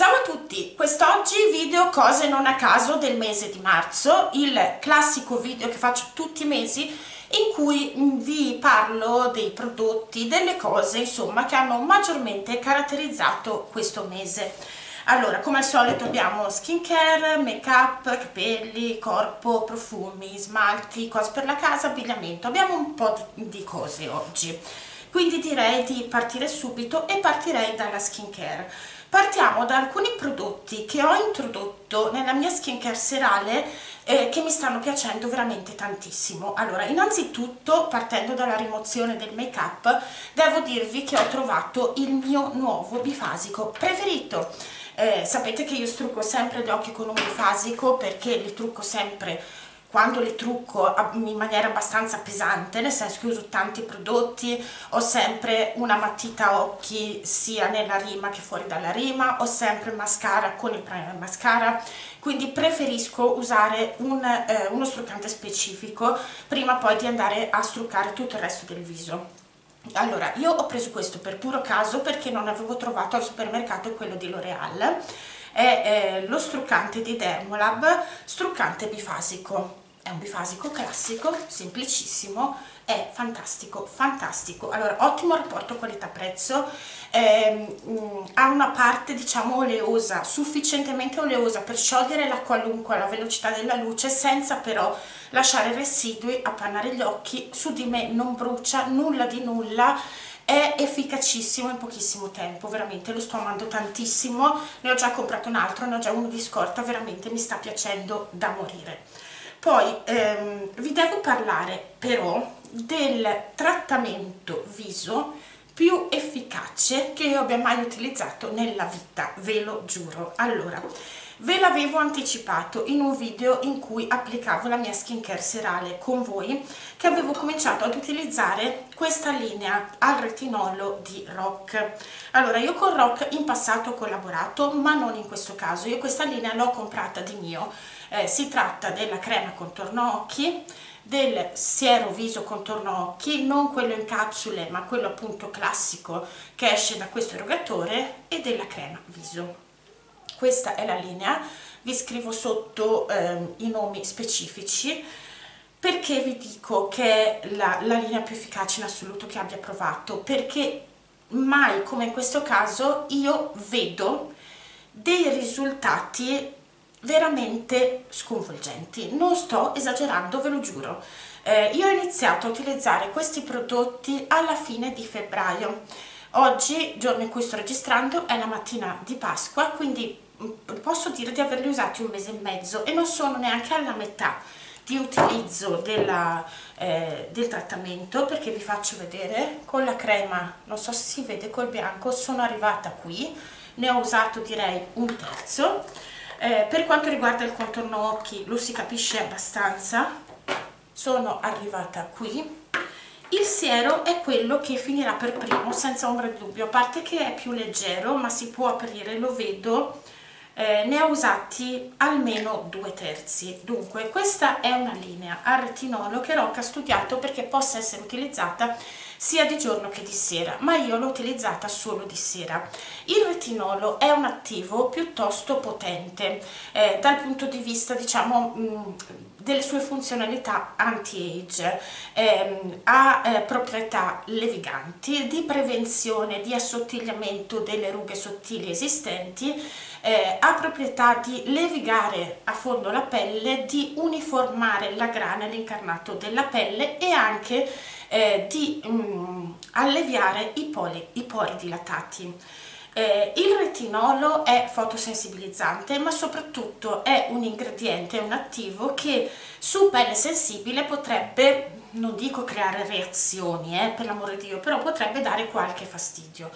Ciao a tutti, quest'oggi video cose non a caso del mese di marzo, il classico video che faccio tutti i mesi in cui vi parlo dei prodotti, delle cose insomma che hanno maggiormente caratterizzato questo mese. Allora, come al solito abbiamo skincare, make up, capelli, corpo, profumi, smalti, cose per la casa, abbigliamento, abbiamo un po' di cose oggi. Quindi direi di partire subito e partirei dalla skincare Partiamo da alcuni prodotti che ho introdotto nella mia skincare serale eh, che mi stanno piacendo veramente tantissimo. Allora, innanzitutto, partendo dalla rimozione del make up, devo dirvi che ho trovato il mio nuovo bifasico preferito. Eh, sapete che io strucco sempre gli occhi con un bifasico perché li trucco sempre quando le trucco in maniera abbastanza pesante, nel senso che uso tanti prodotti, ho sempre una matita occhi sia nella rima che fuori dalla rima, ho sempre mascara con il primer mascara, quindi preferisco usare un, eh, uno struccante specifico prima poi di andare a struccare tutto il resto del viso. Allora, io ho preso questo per puro caso perché non avevo trovato al supermercato quello di L'Oreal, è eh, lo struccante di Dermolab, struccante bifasico è un bifasico classico, semplicissimo, è fantastico, fantastico. Allora, ottimo rapporto qualità-prezzo, ehm, ha una parte diciamo oleosa, sufficientemente oleosa per sciogliere la qualunque alla velocità della luce senza però lasciare residui, appannare gli occhi, su di me non brucia nulla di nulla, è efficacissimo in pochissimo tempo, veramente lo sto amando tantissimo, ne ho già comprato un altro, ne ho già uno di scorta, veramente mi sta piacendo da morire. Poi ehm, vi devo parlare però del trattamento viso più efficace che io abbia mai utilizzato nella vita, ve lo giuro. Allora, ve l'avevo anticipato in un video in cui applicavo la mia skincare serale con voi, che avevo cominciato ad utilizzare questa linea al retinolo di Rock. Allora, io con Rock in passato ho collaborato, ma non in questo caso. Io questa linea l'ho comprata di mio eh, si tratta della crema contorno occhi del siero viso contorno occhi non quello in capsule ma quello appunto classico che esce da questo erogatore e della crema viso. Questa è la linea. Vi scrivo sotto eh, i nomi specifici perché vi dico che è la, la linea più efficace in assoluto che abbia provato perché mai come in questo caso io vedo dei risultati veramente sconvolgenti. Non sto esagerando ve lo giuro. Eh, io ho iniziato a utilizzare questi prodotti alla fine di febbraio. Oggi giorno in cui sto registrando è la mattina di Pasqua quindi mm, posso dire di averli usati un mese e mezzo e non sono neanche alla metà di utilizzo della, eh, del trattamento perché vi faccio vedere. Con la crema non so se si vede col bianco sono arrivata qui. Ne ho usato direi un terzo eh, per quanto riguarda il contorno occhi lo si capisce abbastanza. Sono arrivata qui. Il siero è quello che finirà per primo senza ombra di dubbio a parte che è più leggero ma si può aprire lo vedo eh, ne ho usati almeno due terzi dunque questa è una linea a retinolo che Rocca ha studiato perché possa essere utilizzata sia di giorno che di sera, ma io l'ho utilizzata solo di sera. Il retinolo è un attivo piuttosto potente eh, dal punto di vista, diciamo, mh, mm, delle sue funzionalità anti-age, eh, ha eh, proprietà leviganti, di prevenzione, di assottigliamento delle rughe sottili esistenti, eh, ha proprietà di levigare a fondo la pelle, di uniformare la grana e l'incarnato della pelle e anche eh, di um, alleviare i, poli, i pori dilatati. Eh, il retinolo è fotosensibilizzante ma soprattutto è un ingrediente, un attivo che su pelle sensibile potrebbe, non dico creare reazioni eh, per l'amore di Dio, però potrebbe dare qualche fastidio.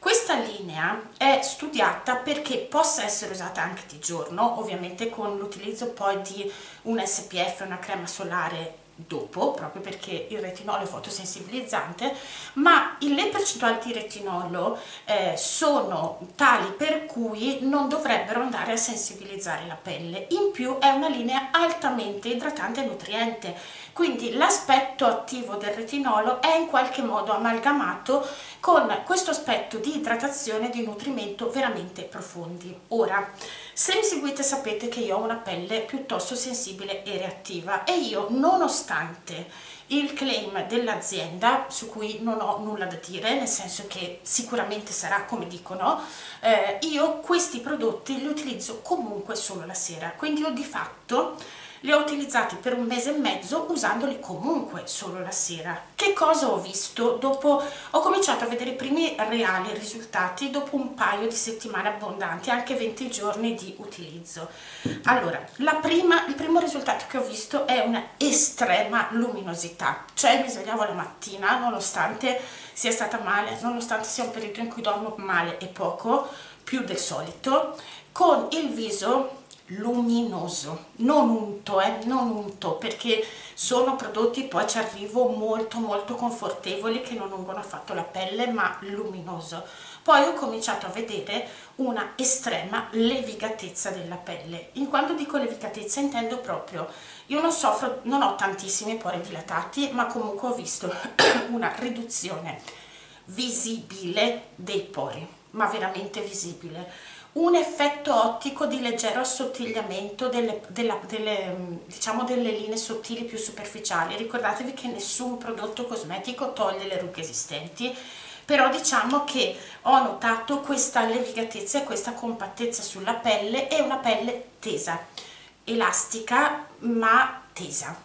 Questa linea è studiata perché possa essere usata anche di giorno, ovviamente con l'utilizzo poi di un SPF, una crema solare dopo, proprio perché il retinolo è fotosensibilizzante, ma le percentuali di retinolo eh, sono tali per cui non dovrebbero andare a sensibilizzare la pelle. In più è una linea altamente idratante e nutriente, quindi l'aspetto attivo del retinolo è in qualche modo amalgamato con questo aspetto di idratazione e di nutrimento veramente profondi. Ora, se mi seguite sapete che io ho una pelle piuttosto sensibile e reattiva e io nonostante il claim dell'azienda su cui non ho nulla da dire nel senso che sicuramente sarà come dicono eh, io questi prodotti li utilizzo comunque solo la sera quindi io di fatto li ho utilizzati per un mese e mezzo usandoli comunque solo la sera. Che cosa ho visto? Dopo ho cominciato a vedere i primi reali risultati dopo un paio di settimane abbondanti, anche 20 giorni di utilizzo. Allora, prima, il primo risultato che ho visto è una estrema luminosità, cioè mi svegliavo la mattina nonostante sia stata male, nonostante sia un periodo in cui dormo male e poco, più del solito, con il viso luminoso, non unto, eh, non unto, perché sono prodotti, poi ci arrivo, molto molto confortevoli che non ungono affatto la pelle, ma luminoso. Poi ho cominciato a vedere una estrema levigatezza della pelle. In quando dico levigatezza intendo proprio, io non soffro, non ho tantissimi pori dilatati, ma comunque ho visto una riduzione visibile dei pori, ma veramente visibile un effetto ottico di leggero assottigliamento delle, della, delle, diciamo delle linee sottili più superficiali. Ricordatevi che nessun prodotto cosmetico toglie le rughe esistenti, però diciamo che ho notato questa levigatezza e questa compattezza sulla pelle e una pelle tesa, elastica ma tesa.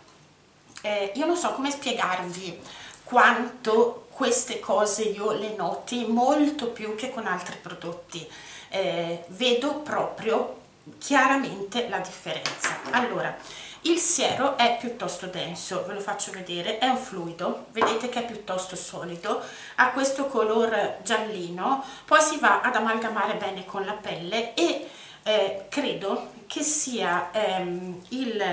Eh, io non so come spiegarvi quanto queste cose io le noti molto più che con altri prodotti eh, vedo proprio chiaramente la differenza. Allora il siero è piuttosto denso ve lo faccio vedere è un fluido vedete che è piuttosto solido ha questo color giallino poi si va ad amalgamare bene con la pelle e eh, credo che sia ehm, il,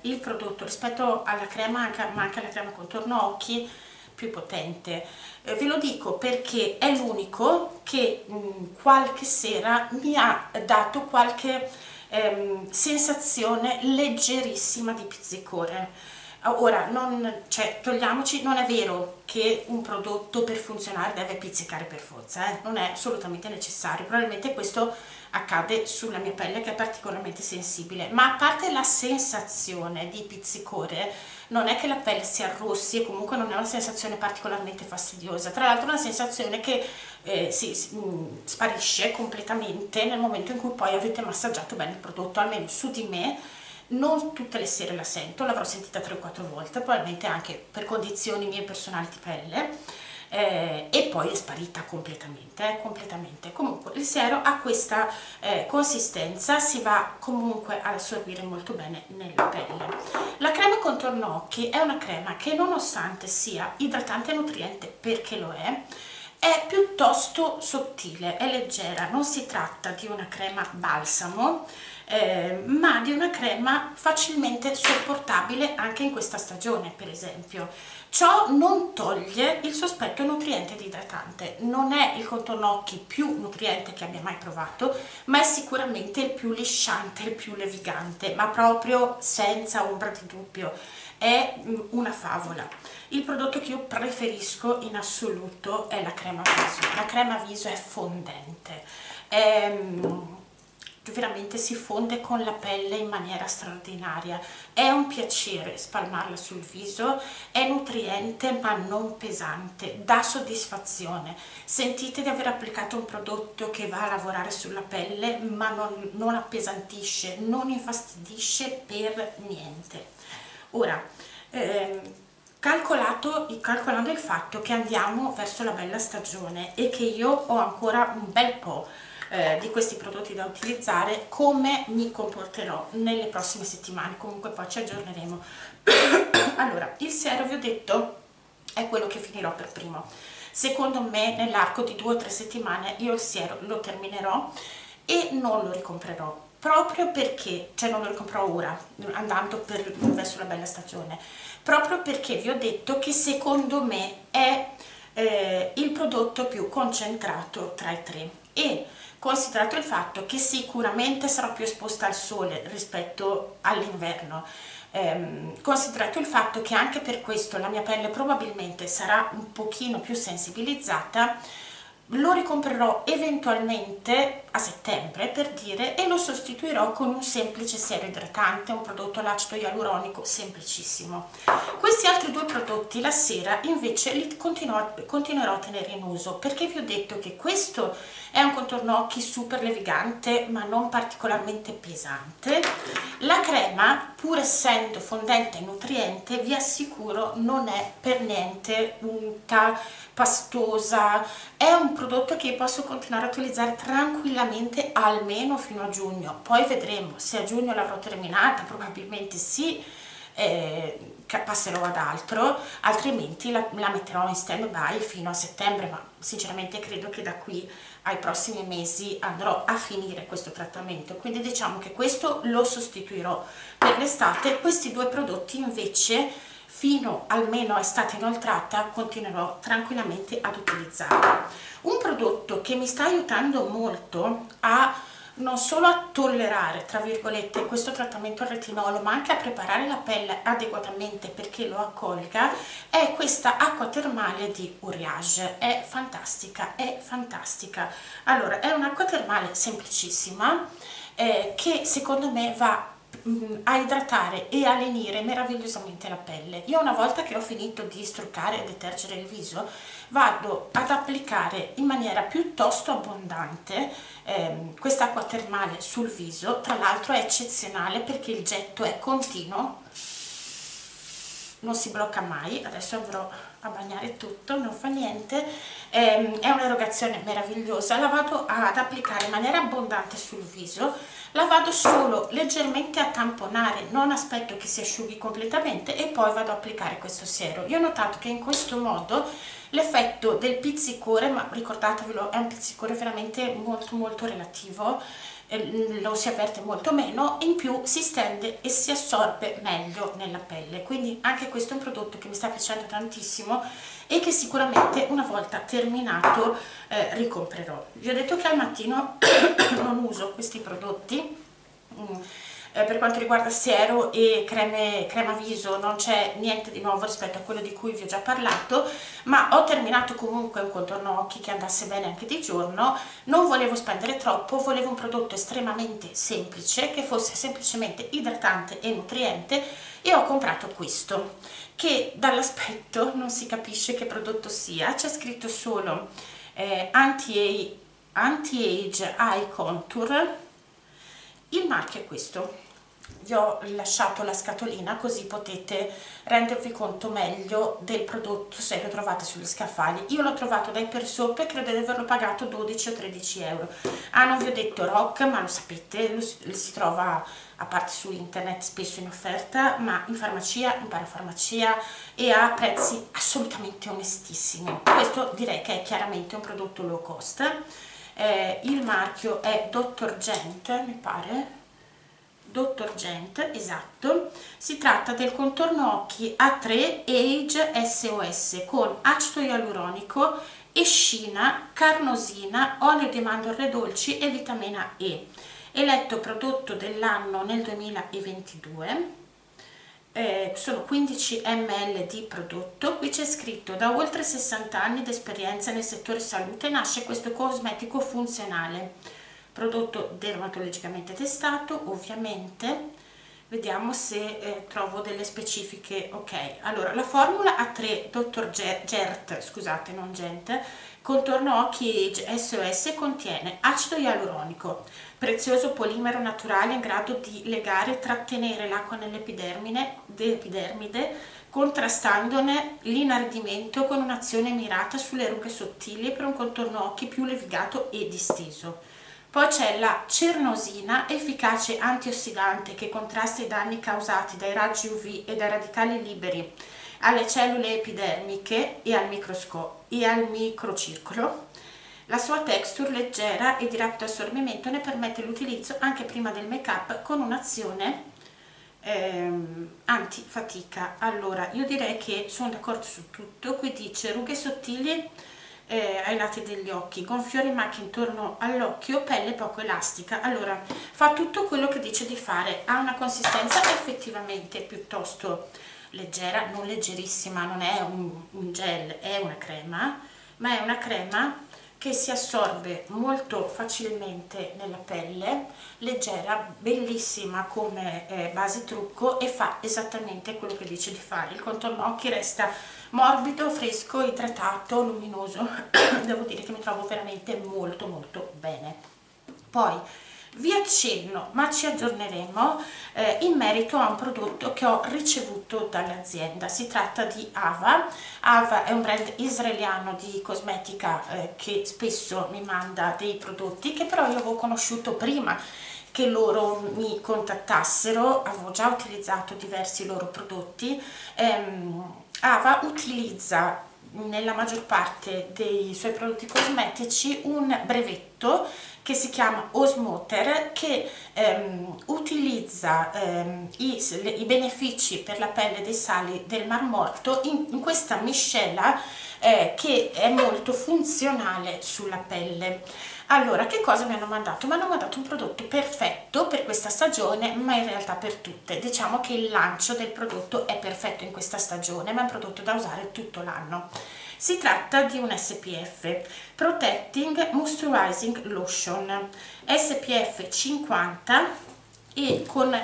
il, prodotto rispetto alla crema ma anche alla crema contorno occhi più potente. Eh, ve lo dico perché è l'unico che mh, mm, qualche sera mi ha dato qualche ehm, sensazione leggerissima di pizzicore. Ora non, cioè, togliamoci non è vero che un prodotto per funzionare deve pizzicare per forza eh? non è assolutamente necessario. Probabilmente questo accade sulla mia pelle che è particolarmente sensibile. Ma a parte la sensazione di pizzicore non è che la pelle si arrossi e comunque non è una sensazione particolarmente fastidiosa. Tra l'altro è una sensazione che eh, si, si mh, mm, sparisce completamente nel momento in cui poi avete massaggiato bene il prodotto almeno su di me. Non tutte le sere la sento, l'avrò sentita 3-4 volte, probabilmente anche per condizioni mie personali di pelle, eh, e poi è sparita completamente, eh, completamente. Comunque il siero ha questa eh, consistenza, si va comunque ad assorbire molto bene nella pelle. La crema contorno occhi è una crema che nonostante sia idratante e nutriente, perché lo è, è piuttosto sottile, è leggera, non si tratta di una crema balsamo, eh, ma di una crema facilmente sopportabile anche in questa stagione per esempio ciò non toglie il suo aspetto nutriente ed idratante. Non è il contorno occhi più nutriente che abbia mai provato ma è sicuramente il più lisciante, il più levigante ma proprio senza ombra di dubbio è mm, una favola. Il prodotto che io preferisco in assoluto è la crema viso. La crema viso è fondente. È, mm, veramente si fonde con la pelle in maniera straordinaria. È un piacere spalmarla sul viso è nutriente ma non pesante dà soddisfazione. Sentite di aver applicato un prodotto che va a lavorare sulla pelle ma non, non appesantisce non infastidisce per niente. Ora ehm, calcolato, calcolando il fatto che andiamo verso la bella stagione e che io ho ancora un bel po' eh, di questi prodotti da utilizzare come mi comporterò nelle prossime settimane. Comunque poi ci aggiorneremo. Allora il siero vi ho detto è quello che finirò per primo. Secondo me nell'arco di due o tre settimane io il siero lo terminerò e non lo ricomprerò. Proprio perché, cioè non lo compro ora, andando per, verso la bella stagione, proprio perché vi ho detto che secondo me è eh, il prodotto più concentrato tra i tre. E considerato il fatto che sicuramente sarò più esposta al sole rispetto all'inverno. Ehm, considerato il fatto che anche per questo la mia pelle probabilmente sarà un pochino più sensibilizzata lo ricomprerò eventualmente a settembre per dire e lo sostituirò con un semplice siero idratante un prodotto all'acido ialuronico semplicissimo. Questi altri due prodotti la sera invece li continuerò a tenere in uso perché vi ho detto che questo è un contorno occhi super levigante ma non particolarmente pesante. La crema pur essendo fondente e nutriente vi assicuro non è per niente unta pastosa. È un prodotto che posso continuare a utilizzare tranquillamente almeno fino a giugno. Poi vedremo se a giugno l'avrò terminata probabilmente sì eh, passerò ad altro altrimenti la, la metterò in stand by fino a settembre ma sinceramente credo che da qui ai prossimi mesi andrò a finire questo trattamento. Quindi diciamo che questo lo sostituirò per l'estate. Questi due prodotti invece fino almeno a estate inoltrata continuerò tranquillamente ad utilizzare un prodotto che mi sta aiutando molto a non solo a tollerare tra virgolette questo trattamento al retinolo ma anche a preparare la pelle adeguatamente perché lo accolga è questa acqua termale di Uriage. È fantastica è fantastica. Allora è un'acqua termale semplicissima eh, che secondo me va a idratare e a lenire meravigliosamente la pelle. Io una volta che ho finito di struccare e detergere il viso vado ad applicare in maniera piuttosto abbondante ehm, quest'acqua termale sul viso. Tra l'altro è eccezionale perché il getto è continuo non si blocca mai. Adesso andrò a bagnare tutto non fa niente. Ehm, è un'erogazione meravigliosa. La vado ad applicare in maniera abbondante sul viso la vado solo leggermente a tamponare non aspetto che si asciughi completamente e poi vado ad applicare questo siero. Io ho notato che in questo modo l'effetto del pizzicore ma ricordatevelo è un pizzicore veramente molto molto relativo lo si avverte molto meno in più si stende e si assorbe meglio nella pelle. Quindi anche questo è un prodotto che mi sta piacendo tantissimo e che sicuramente una volta terminato eh, ricomprerò. Vi ho detto che al mattino non uso questi prodotti mm eh, per quanto riguarda siero e creme, crema viso non c'è niente di nuovo rispetto a quello di cui vi ho già parlato ma ho terminato comunque un contorno occhi che andasse bene anche di giorno. Non volevo spendere troppo volevo un prodotto estremamente semplice che fosse semplicemente idratante e nutriente e ho comprato questo che dall'aspetto non si capisce che prodotto sia. C'è scritto solo eh, anti-age anti eye contour il marchio è questo. Vi ho lasciato la scatolina così potete rendervi conto meglio del prodotto se lo trovate sugli scaffali. Io l'ho trovato dai Persoppe e credo di averlo pagato 12 o 13 euro. Ah non vi ho detto rock ma lo sapete lo si, si trova a parte su internet spesso in offerta ma in farmacia, in parafarmacia e a prezzi assolutamente onestissimi. Questo direi che è chiaramente un prodotto low cost eh, il marchio è Dr. Gent mi pare Dr. Gent, esatto, si tratta del contorno occhi A3 Age SOS con acido ialuronico, escina, carnosina, olio di mandorle dolci e vitamina E. Eletto prodotto dell'anno nel 2022 eh, sono 15 ml di prodotto qui c'è scritto da oltre 60 anni di esperienza nel settore salute nasce questo cosmetico funzionale prodotto dermatologicamente testato ovviamente vediamo se eh, trovo delle specifiche ok allora la formula A3 Dr. Gert scusate non Gent contorno occhi Age SOS contiene acido ialuronico prezioso polimero naturale in grado di legare e trattenere l'acqua nell'epidermide contrastandone l'inaridimento con un'azione mirata sulle rughe sottili per un contorno occhi più levigato e disteso poi c'è la cernosina, efficace antiossidante che contrasta i danni causati dai raggi UV e dai radicali liberi alle cellule epidermiche e al, e al microcircolo. La sua texture leggera e di rapido assorbimento ne permette l'utilizzo anche prima del make up con un'azione ehm, antifatica. Allora io direi che sono d'accordo su tutto. Qui dice rughe sottili eh, ai lati degli occhi, gonfiori macchie intorno all'occhio, pelle poco elastica. Allora, fa tutto quello che dice di fare, ha una consistenza effettivamente piuttosto leggera, non leggerissima, non è un, un gel, è una crema, ma è una crema che si assorbe molto facilmente nella pelle, leggera, bellissima come eh, base trucco e fa esattamente quello che dice di fare. Il contorno occhi resta morbido, fresco, idratato, luminoso. Devo dire che mi trovo veramente molto molto bene. Poi vi accenno, ma ci aggiorneremo eh, in merito a un prodotto che ho ricevuto dall'azienda. Si tratta di Ava. Ava è un brand israeliano di cosmetica eh, che spesso mi manda dei prodotti che però io avevo conosciuto prima che loro mi contattassero, avevo già utilizzato diversi loro prodotti. Ehm, Ava utilizza nella maggior parte dei suoi prodotti cosmetici un brevetto che si chiama Osmoter che ehm, utilizza ehm, i, le, i, benefici per la pelle dei sali del Mar Morto in, in questa miscela eh, che è molto funzionale sulla pelle. Allora, che cosa mi hanno mandato? Mi hanno mandato un prodotto perfetto per questa stagione, ma in realtà per tutte. Diciamo che il lancio del prodotto è perfetto in questa stagione, ma è un prodotto da usare tutto l'anno. Si tratta di un SPF Protecting Moisturizing Lotion. SPF 50 e con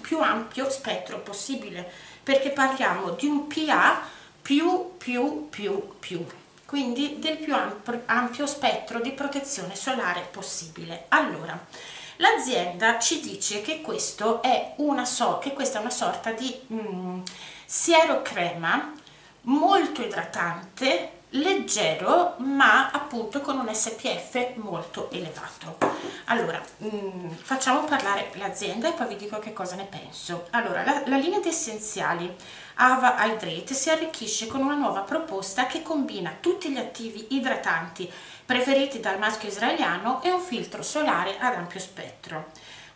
più ampio spettro possibile perché parliamo di un PA più più più più quindi del più ampio spettro di protezione solare possibile. Allora l'azienda ci dice che questo è una so che questa è una sorta di mm, siero crema molto idratante leggero ma appunto con un SPF molto elevato. Allora mh, mm, facciamo parlare l'azienda e poi vi dico che cosa ne penso. Allora la, la linea di essenziali Ava Hydrate si arricchisce con una nuova proposta che combina tutti gli attivi idratanti preferiti dal maschio israeliano e un filtro solare ad ampio spettro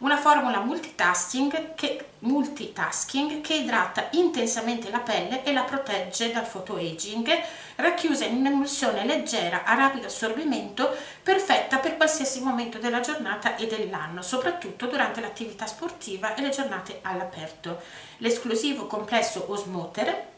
una formula multitasking che, multitasking che idrata intensamente la pelle e la protegge dal photoaging, racchiusa in un'emulsione leggera a rapido assorbimento, perfetta per qualsiasi momento della giornata e dell'anno, soprattutto durante l'attività sportiva e le giornate all'aperto. L'esclusivo complesso Osmoter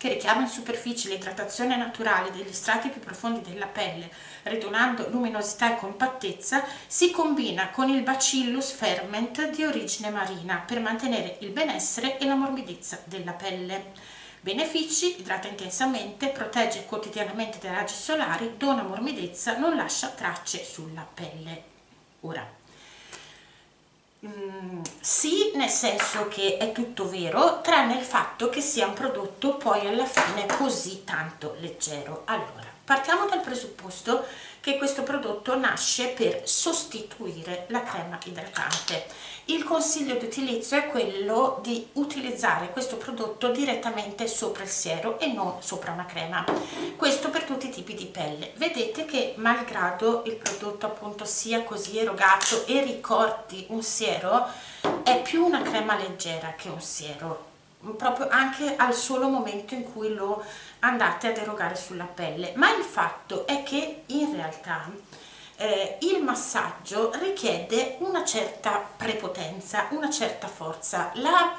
che richiama in superficie l'idratazione naturale degli strati più profondi della pelle, ridonando luminosità e compattezza, si combina con il Bacillus ferment di origine marina per mantenere il benessere e la morbidezza della pelle. Benefici, idrata intensamente, protegge quotidianamente dai raggi solari, dona morbidezza, non lascia tracce sulla pelle. Ora, Mm, sì, nel senso che è tutto vero, tranne il fatto che sia un prodotto poi alla fine così tanto leggero. Allora, partiamo dal presupposto che questo prodotto nasce per sostituire la crema idratante. Il consiglio di utilizzo è quello di utilizzare questo prodotto direttamente sopra il siero e non sopra una crema. Questo per tutti i tipi di pelle. Vedete che malgrado il prodotto appunto sia così erogato e ricordi un siero, è più una crema leggera che un siero proprio anche al solo momento in cui lo andate ad erogare sulla pelle ma il fatto è che in realtà eh, il massaggio richiede una certa prepotenza, una certa forza. La,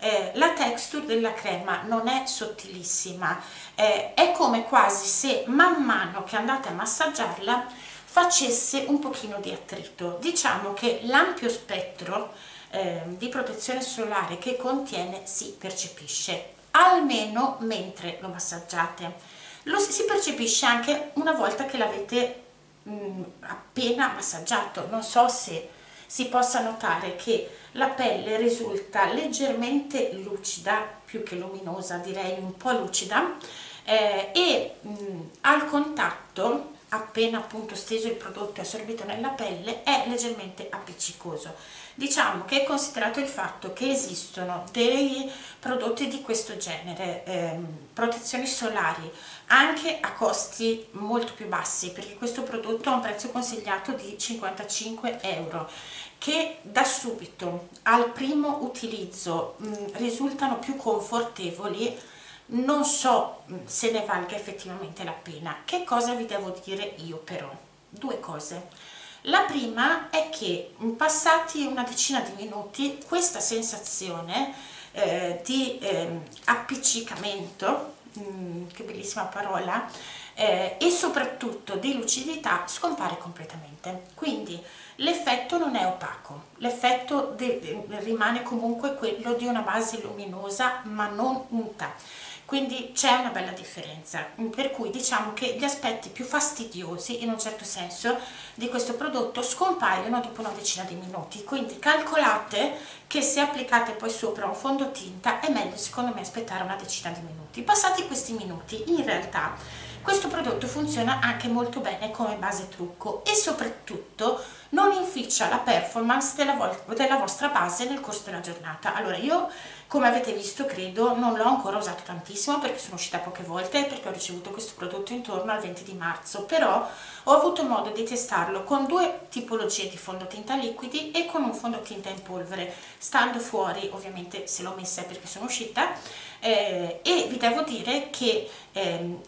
eh, la texture della crema non è sottilissima, eh, è come quasi se man mano che andate a massaggiarla facesse un pochino di attrito. Diciamo che l'ampio spettro eh, di protezione solare che contiene si percepisce, almeno mentre lo massaggiate. Lo si percepisce anche una volta che l'avete mm, appena massaggiato non so se si possa notare che la pelle risulta leggermente lucida più che luminosa direi un po' lucida eh, e mh, mm, al contatto appena appunto steso il prodotto e assorbito nella pelle è leggermente appiccicoso diciamo che considerato il fatto che esistono dei prodotti di questo genere ehm, protezioni solari anche a costi molto più bassi perché questo prodotto ha un prezzo consigliato di 55 euro che da subito al primo utilizzo mh, risultano più confortevoli. Non so se ne valga effettivamente la pena. Che cosa vi devo dire io però? Due cose la prima è che passati una decina di minuti questa sensazione eh, di eh, appiccicamento mh, mm, che bellissima parola eh, e soprattutto di lucidità scompare completamente. Quindi l'effetto non è opaco l'effetto rimane comunque quello di una base luminosa ma non unta quindi c'è una bella differenza per cui diciamo che gli aspetti più fastidiosi in un certo senso di questo prodotto scompaiono dopo una decina di minuti. Quindi calcolate che se applicate poi sopra un fondotinta è meglio secondo me aspettare una decina di minuti. Passati questi minuti in realtà questo prodotto funziona anche molto bene come base trucco e soprattutto non inficia la performance della, della vostra base nel corso della giornata. Allora io come avete visto credo non l'ho ancora usato tantissimo perché sono uscita poche volte perché ho ricevuto questo prodotto intorno al 20 di marzo. Però ho avuto modo di testarlo con due tipologie di fondotinta liquidi e con un fondotinta in polvere stando fuori ovviamente se l'ho messa è perché sono uscita. Eh, e vi devo dire che eh,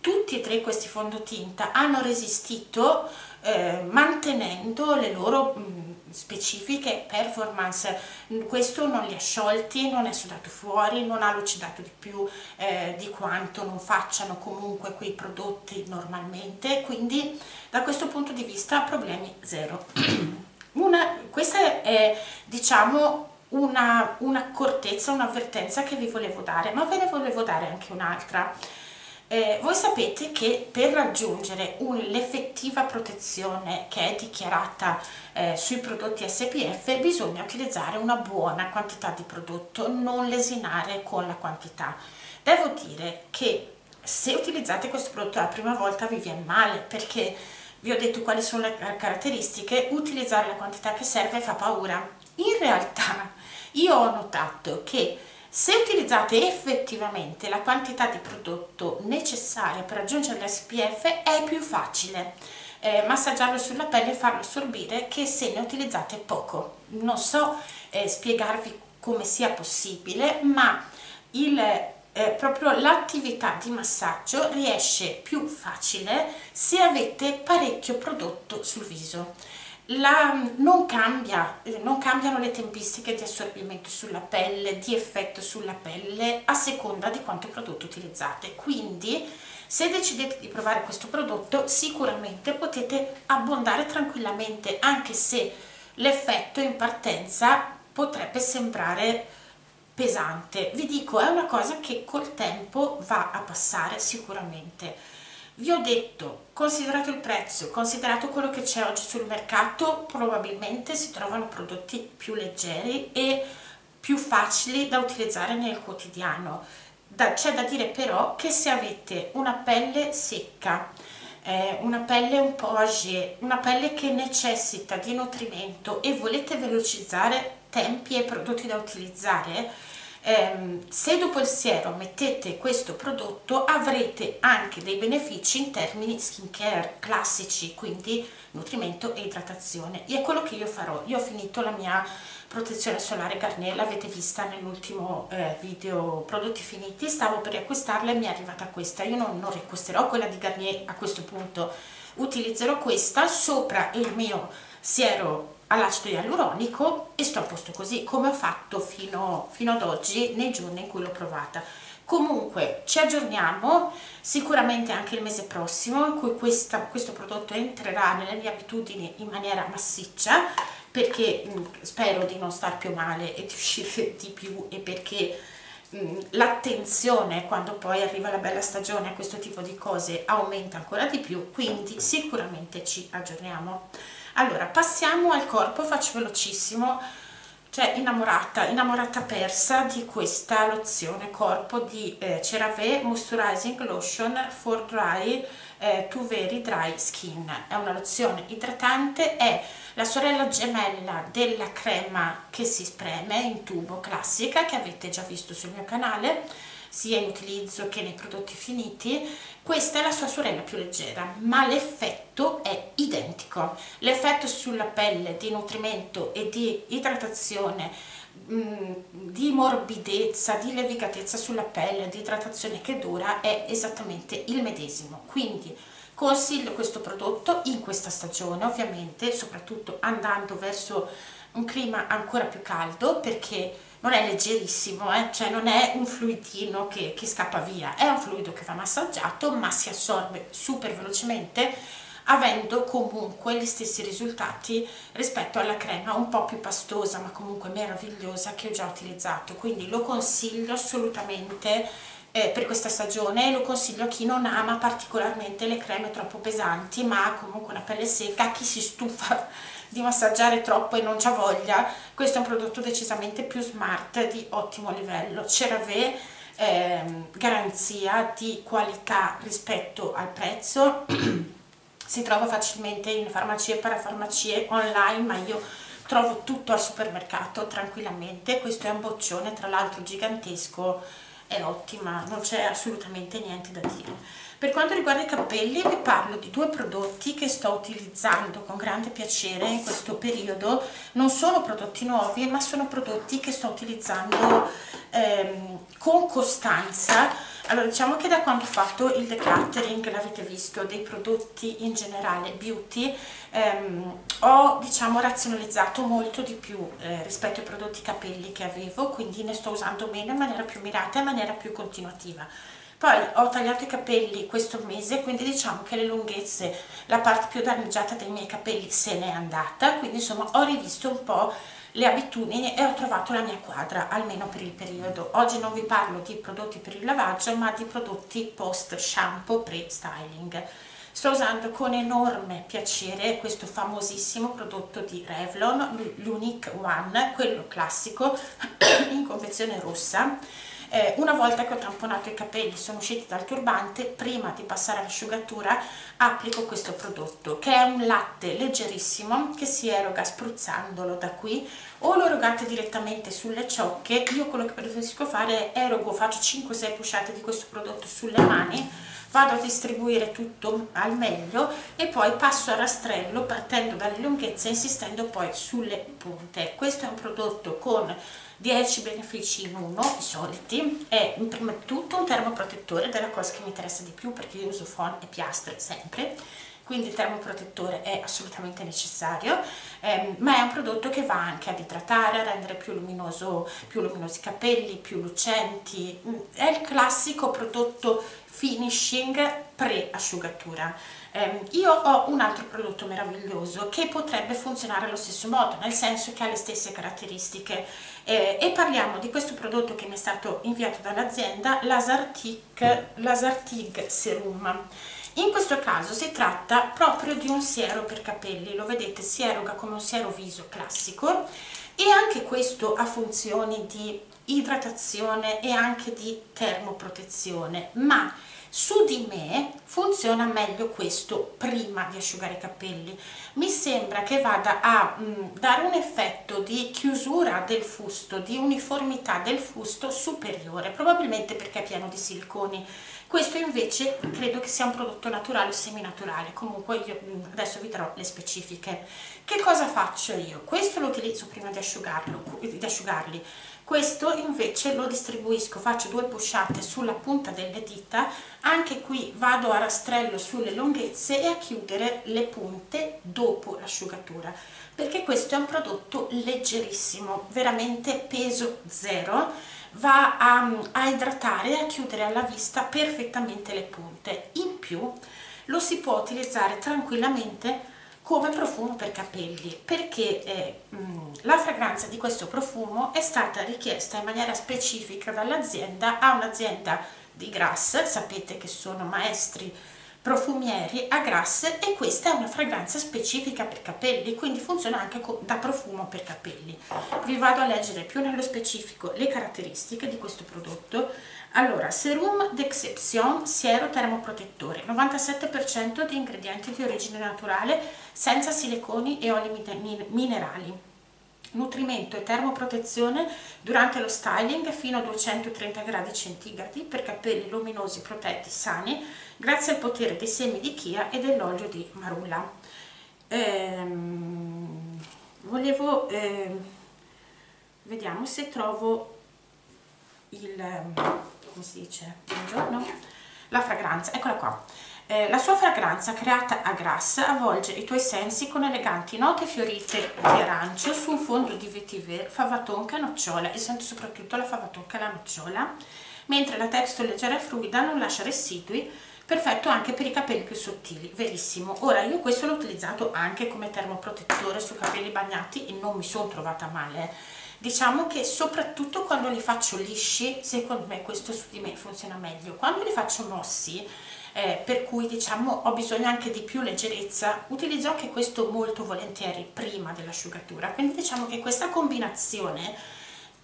tutti e tre questi fondotinta hanno resistito eh, mantenendo le loro mh, specifiche performance. Questo non li ha sciolti non è sudato fuori non ha lucidato di più eh, di quanto non facciano comunque quei prodotti normalmente. Quindi da questo punto di vista problemi zero. Una, questa è diciamo un'accortezza, un un'avvertenza che vi volevo dare ma ve ne volevo dare anche un'altra eh, voi sapete che per raggiungere l'effettiva protezione che è dichiarata eh, sui prodotti SPF bisogna utilizzare una buona quantità di prodotto, non lesinare con la quantità. Devo dire che se utilizzate questo prodotto la prima volta vi viene male perché vi ho detto quali sono le caratteristiche, utilizzare la quantità che serve fa paura. In realtà io ho notato che se utilizzate effettivamente la quantità di prodotto necessaria per raggiungere l'SPF è più facile eh, massaggiarlo sulla pelle e farlo assorbire che se ne utilizzate poco. Non so eh, spiegarvi come sia possibile, ma il eh, proprio l'attività di massaggio riesce più facile se avete parecchio prodotto sul viso la, non, cambia, non cambiano le tempistiche di assorbimento sulla pelle, di effetto sulla pelle a seconda di quanto prodotto utilizzate. Quindi se decidete di provare questo prodotto sicuramente potete abbondare tranquillamente anche se l'effetto in partenza potrebbe sembrare pesante. Vi dico è una cosa che col tempo va a passare sicuramente vi ho detto, considerato il prezzo, considerato quello che c'è oggi sul mercato, probabilmente si trovano prodotti più leggeri e più facili da utilizzare nel quotidiano. C'è da dire però che se avete una pelle secca, eh, una pelle un po' âgée, una pelle che necessita di nutrimento e volete velocizzare tempi e prodotti da utilizzare, ehm, se dopo il siero mettete questo prodotto avrete anche dei benefici in termini skincare classici quindi nutrimento e idratazione. E è quello che io farò. Io ho finito la mia protezione solare Garnier l'avete vista nell'ultimo eh, video prodotti finiti. Stavo per riacquistarla e mi è arrivata questa. Io non, non riacquisterò quella di Garnier a questo punto. Utilizzerò questa sopra il mio siero all'acido ialuronico e sto a posto così come ho fatto fino, fino ad oggi nei giorni in cui l'ho provata. Comunque ci aggiorniamo sicuramente anche il mese prossimo in cui questa, questo prodotto entrerà nelle mie abitudini in maniera massiccia perché mh, mm, spero di non star più male e di uscire di più e perché mm, l'attenzione quando poi arriva la bella stagione a questo tipo di cose aumenta ancora di più quindi sicuramente ci aggiorniamo allora passiamo al corpo faccio velocissimo. Cioè innamorata innamorata persa di questa lozione corpo di eh, CeraVe Moisturizing Lotion for Dry eh, Tu Very Dry Skin. È una lozione idratante è la sorella gemella della crema che si spreme in tubo classica che avete già visto sul mio canale sia in utilizzo che nei prodotti finiti questa è la sua sorella più leggera ma l'effetto è identico. L'effetto sulla pelle di nutrimento e di idratazione mm, di morbidezza, di levigatezza sulla pelle, di idratazione che dura è esattamente il medesimo. Quindi consiglio questo prodotto in questa stagione ovviamente soprattutto andando verso un clima ancora più caldo perché non è leggerissimo, eh? cioè non è un fluidino che, che scappa via, è un fluido che va massaggiato ma si assorbe super velocemente avendo comunque gli stessi risultati rispetto alla crema un po' più pastosa ma comunque meravigliosa che ho già utilizzato quindi lo consiglio assolutamente eh, per questa stagione lo consiglio a chi non ama particolarmente le creme troppo pesanti ma comunque una pelle secca, chi si stufa di massaggiare troppo e non c'ha voglia questo è un prodotto decisamente più smart di ottimo livello. CeraVe ehm, garanzia di qualità rispetto al prezzo. Si trova facilmente in farmacie parafarmacie online ma io trovo tutto al supermercato tranquillamente. Questo è un boccione tra l'altro gigantesco è ottima, non c'è assolutamente niente da dire. Per quanto riguarda i capelli vi parlo di due prodotti che sto utilizzando con grande piacere in questo periodo, non sono prodotti nuovi ma sono prodotti che sto utilizzando ehm, con costanza. Allora diciamo che da quando ho fatto il decluttering l'avete visto dei prodotti in generale beauty ehm, ho diciamo razionalizzato molto di più eh, rispetto ai prodotti capelli che avevo quindi ne sto usando meno in maniera più mirata e in maniera più continuativa poi ho tagliato i capelli questo mese quindi diciamo che le lunghezze la parte più danneggiata dei miei capelli se n'è andata quindi insomma ho rivisto un po' le abitudini e ho trovato la mia quadra almeno per il periodo. Oggi non vi parlo di prodotti per il lavaggio ma di prodotti post shampoo pre styling sto usando con enorme piacere questo famosissimo prodotto di Revlon l'Unique One quello classico in confezione rossa eh, una volta che ho tamponato i capelli sono usciti dal turbante prima di passare all'asciugatura applico questo prodotto che è un latte leggerissimo che si eroga spruzzandolo da qui. O lo erogate direttamente sulle ciocche. Io quello che preferisco fare è erogo faccio 5-6 pusciate di questo prodotto sulle mani vado a distribuire tutto al meglio e poi passo a rastrello partendo dalle lunghezze insistendo poi sulle punte. Questo è un prodotto con 10 benefici in uno, i soliti, è prima di tutto un termoprotettore, della cosa che mi interessa di più perché io uso phon e piastre sempre, quindi il termoprotettore è assolutamente necessario, ehm, ma è un prodotto che va anche ad idratare, a rendere più, luminoso, più luminosi i capelli, più lucenti, mm, è il classico prodotto finishing pre-asciugatura. Eh, io ho un altro prodotto meraviglioso che potrebbe funzionare allo stesso modo, nel senso che ha le stesse caratteristiche eh, e parliamo di questo prodotto che mi è stato inviato dall'azienda, l'Asartic Lasartig Serum. In questo caso si tratta proprio di un siero per capelli, lo vedete si eroga come un siero viso classico e anche questo ha funzioni di idratazione e anche di termoprotezione, ma su di me funziona meglio questo prima di asciugare i capelli. Mi sembra che vada a mh, mm, dare un effetto di chiusura del fusto di uniformità del fusto superiore probabilmente perché è pieno di siliconi. Questo invece credo che sia un prodotto naturale o seminaturale. Comunque io mm, adesso vi darò le specifiche. Che cosa faccio io? questo lo utilizzo prima di di asciugarli. Questo invece lo distribuisco, faccio due pusciate sulla punta delle dita, anche qui vado a rastrello sulle lunghezze e a chiudere le punte dopo l'asciugatura, perché questo è un prodotto leggerissimo, veramente peso zero, va a, a idratare e a chiudere alla vista perfettamente le punte. In più lo si può utilizzare tranquillamente come profumo per capelli perché eh, mh, la fragranza di questo profumo è stata richiesta in maniera specifica dall'azienda a un'azienda di Grass, sapete che sono maestri profumieri a grasse e questa è una fragranza specifica per capelli quindi funziona anche da profumo per capelli. Vi vado a leggere più nello specifico le caratteristiche di questo prodotto. Allora serum d'exception siero termoprotettore 97% di ingredienti di origine naturale senza siliconi e oli minerali nutrimento e termoprotezione durante lo styling fino a 230 gradi centigradi per capelli luminosi, protetti, sani, grazie al potere dei semi di chia e dell'olio di marula. Ehm, volevo, eh, vediamo se trovo il, come si dice, buongiorno, la fragranza, eccola qua eh, la sua fragranza creata a grass avvolge i tuoi sensi con eleganti note fiorite di arancio su un fondo di vetiver, fava tonka e nocciola e sento soprattutto la fava tonka e la nocciola mentre la texture leggera e fluida non lascia residui perfetto anche per i capelli più sottili, verissimo. Ora io questo l'ho utilizzato anche come termoprotettore sui capelli bagnati e non mi sono trovata male. Diciamo che soprattutto quando li faccio lisci, secondo me questo su di me funziona meglio. Quando li faccio mossi, eh, per cui diciamo ho bisogno anche di più leggerezza. Utilizzo anche questo molto volentieri prima dell'asciugatura. Quindi diciamo che questa combinazione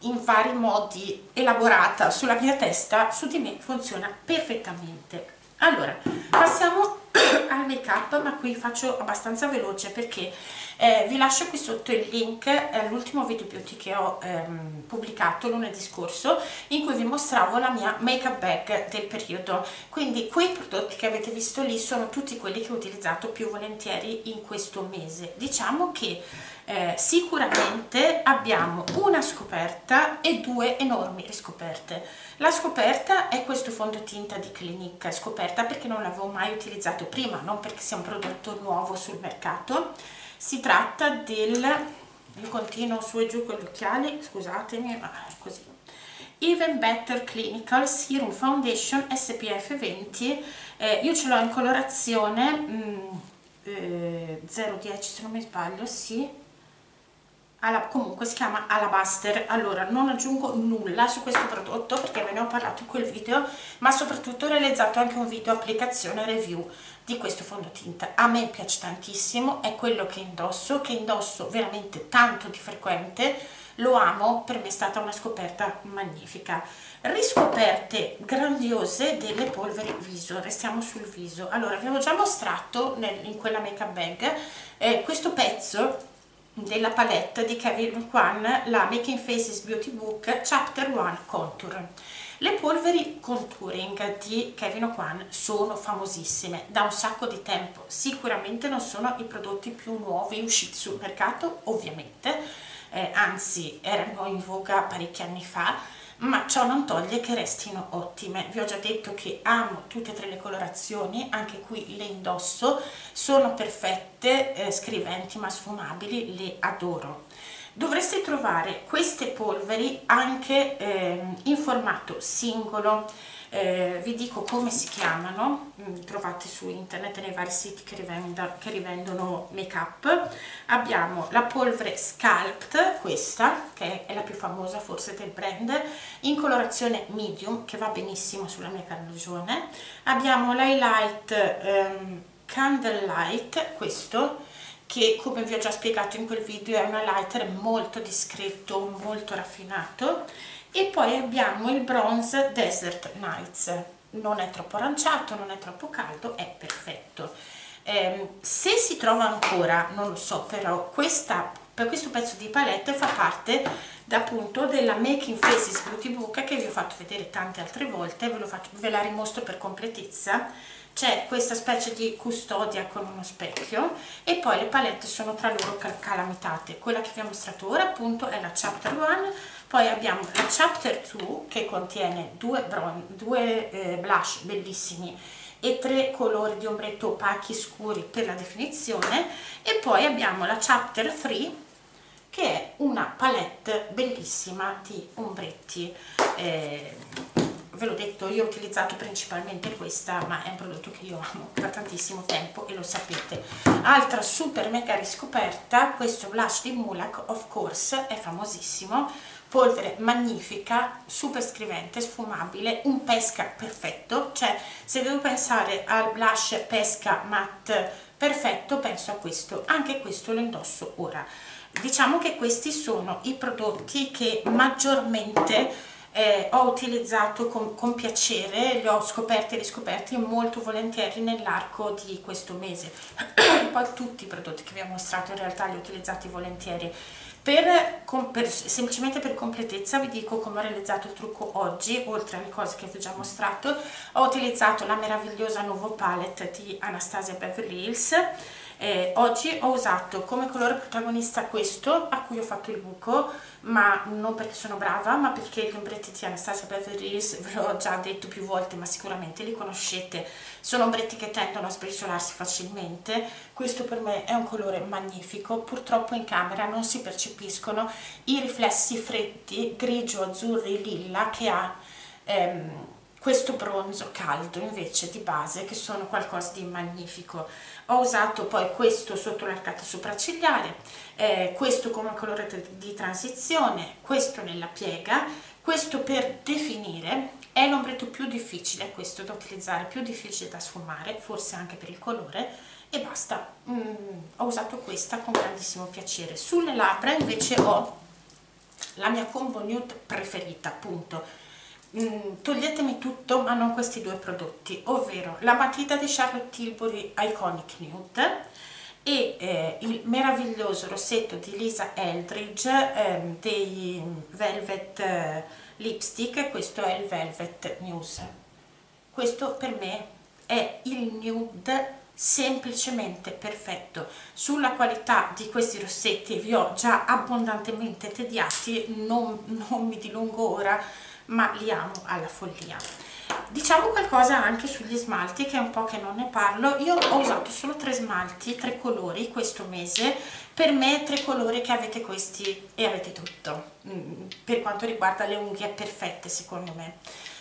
in vari modi elaborata sulla mia testa su di me funziona perfettamente. Allora passiamo al make up ma qui faccio abbastanza veloce perché eh, vi lascio qui sotto il link all'ultimo video beauty che ho ehm, pubblicato lunedì scorso in cui vi mostravo la mia make up bag del periodo. Quindi quei prodotti che avete visto lì sono tutti quelli che ho utilizzato più volentieri in questo mese. Diciamo che eh, sicuramente abbiamo una scoperta e due enormi riscoperte. La scoperta è questo fondotinta di Clinique scoperta perché non l'avevo mai utilizzato prima non perché sia un prodotto nuovo sul mercato si tratta del io continuo su e giù con gli occhiali scusatemi ma è così. Even Better Clinical Serum Foundation SPF 20 eh, io ce l'ho in colorazione mm, eh, 010 se non mi sbaglio sì alla, comunque si chiama Alabaster. Allora non aggiungo nulla su questo prodotto perché ve ne ho parlato in quel video ma soprattutto ho realizzato anche un video applicazione review di questo fondotinta. A me piace tantissimo è quello che indosso che indosso veramente tanto di frequente. Lo amo per me è stata una scoperta magnifica. Riscoperte grandiose delle polveri viso. Restiamo sul viso. Allora vi avevo già mostrato nel, in quella make up bag eh, questo pezzo della palette di Kevin Kwan, la Making Faces Beauty Book Chapter 1 Contour. Le polveri contouring di Kevin Kwan sono famosissime. Da un sacco di tempo, sicuramente non sono i prodotti più nuovi usciti sul mercato, ovviamente, eh, anzi erano in voga parecchi anni fa, ma ciò non toglie che restino ottime. Vi ho già detto che amo tutte e tre le colorazioni anche qui le indosso. Sono perfette eh, scriventi ma sfumabili le adoro. Dovreste trovare queste polveri anche eh, in formato singolo eh, vi dico come si chiamano mm, trovate su internet nei vari siti che, rivenda, che rivendono make up abbiamo la polvere Sculpt questa che è la più famosa forse del brand in colorazione medium che va benissimo sulla mia carnagione abbiamo l'highlight ehm, Candlelight questo che come vi ho già spiegato in quel video è un highlighter molto discreto, molto raffinato e poi abbiamo il bronze Desert Nights. Non è troppo aranciato, non è troppo caldo, è perfetto. Eh, se si trova ancora, non lo so però questa, per questo pezzo di palette fa parte appunto della Making Faces Beauty Book che vi ho fatto vedere tante altre volte ve, faccio, ve la rimostro per completezza. C'è questa specie di custodia con uno specchio e poi le palette sono tra loro calamitate. Quella che vi ho mostrato ora appunto è la chapter 1 poi abbiamo la chapter 2 che contiene due, due eh, blush bellissimi e tre colori di ombretto opachi scuri per la definizione. E poi abbiamo la chapter 3 che è una palette bellissima di ombretti. Eh, ve l'ho detto io ho utilizzato principalmente questa ma è un prodotto che io amo da tantissimo tempo e lo sapete. Altra super mega riscoperta questo blush di Mulak of course è famosissimo polvere magnifica super scrivente sfumabile un pesca perfetto cioè se devo pensare al blush pesca matte perfetto penso a questo anche questo lo indosso ora diciamo che questi sono i prodotti che maggiormente eh, ho utilizzato con, con, piacere, li ho scoperti e riscoperti molto volentieri nell'arco di questo mese. Poi tutti i prodotti che vi ho mostrato in realtà li ho utilizzati volentieri. Per, per, semplicemente per completezza vi dico come ho realizzato il trucco oggi, oltre alle cose che vi ho già mostrato, ho utilizzato la meravigliosa nuovo palette di Anastasia Beverly Hills, eh, oggi ho usato come colore protagonista questo a cui ho fatto il buco ma non perché sono brava ma perché gli ombretti di Anastasia Beverly Hills ve l'ho già detto più volte ma sicuramente li conoscete sono ombretti che tendono a sbriciolarsi facilmente. Questo per me è un colore magnifico. Purtroppo in camera non si percepiscono i riflessi freddi grigio, azzurri, lilla che ha ehm, questo bronzo caldo invece di base che sono qualcosa di magnifico. Ho usato poi questo sotto l'arcata sopraccigliare eh, questo come colore di transizione questo nella piega. Questo per definire è l'ombretto più difficile questo da utilizzare più difficile da sfumare forse anche per il colore e basta. Mm, ho usato questa con grandissimo piacere. Sulle labbra invece ho la mia combo nude preferita appunto toglietemi tutto ma non questi due prodotti ovvero la matita di Charlotte Tilbury Iconic Nude e eh, il meraviglioso rossetto di Lisa Eldridge eh, dei Velvet eh, Lipstick questo è il Velvet News questo per me è il nude semplicemente perfetto. Sulla qualità di questi rossetti vi ho già abbondantemente tediati non, non mi dilungo ora ma li amo alla follia. Diciamo qualcosa anche sugli smalti che è un po' che non ne parlo. Io ho usato solo tre smalti tre colori questo mese. Per me tre colori che avete questi e avete tutto. Mm, per quanto riguarda le unghie perfette secondo me.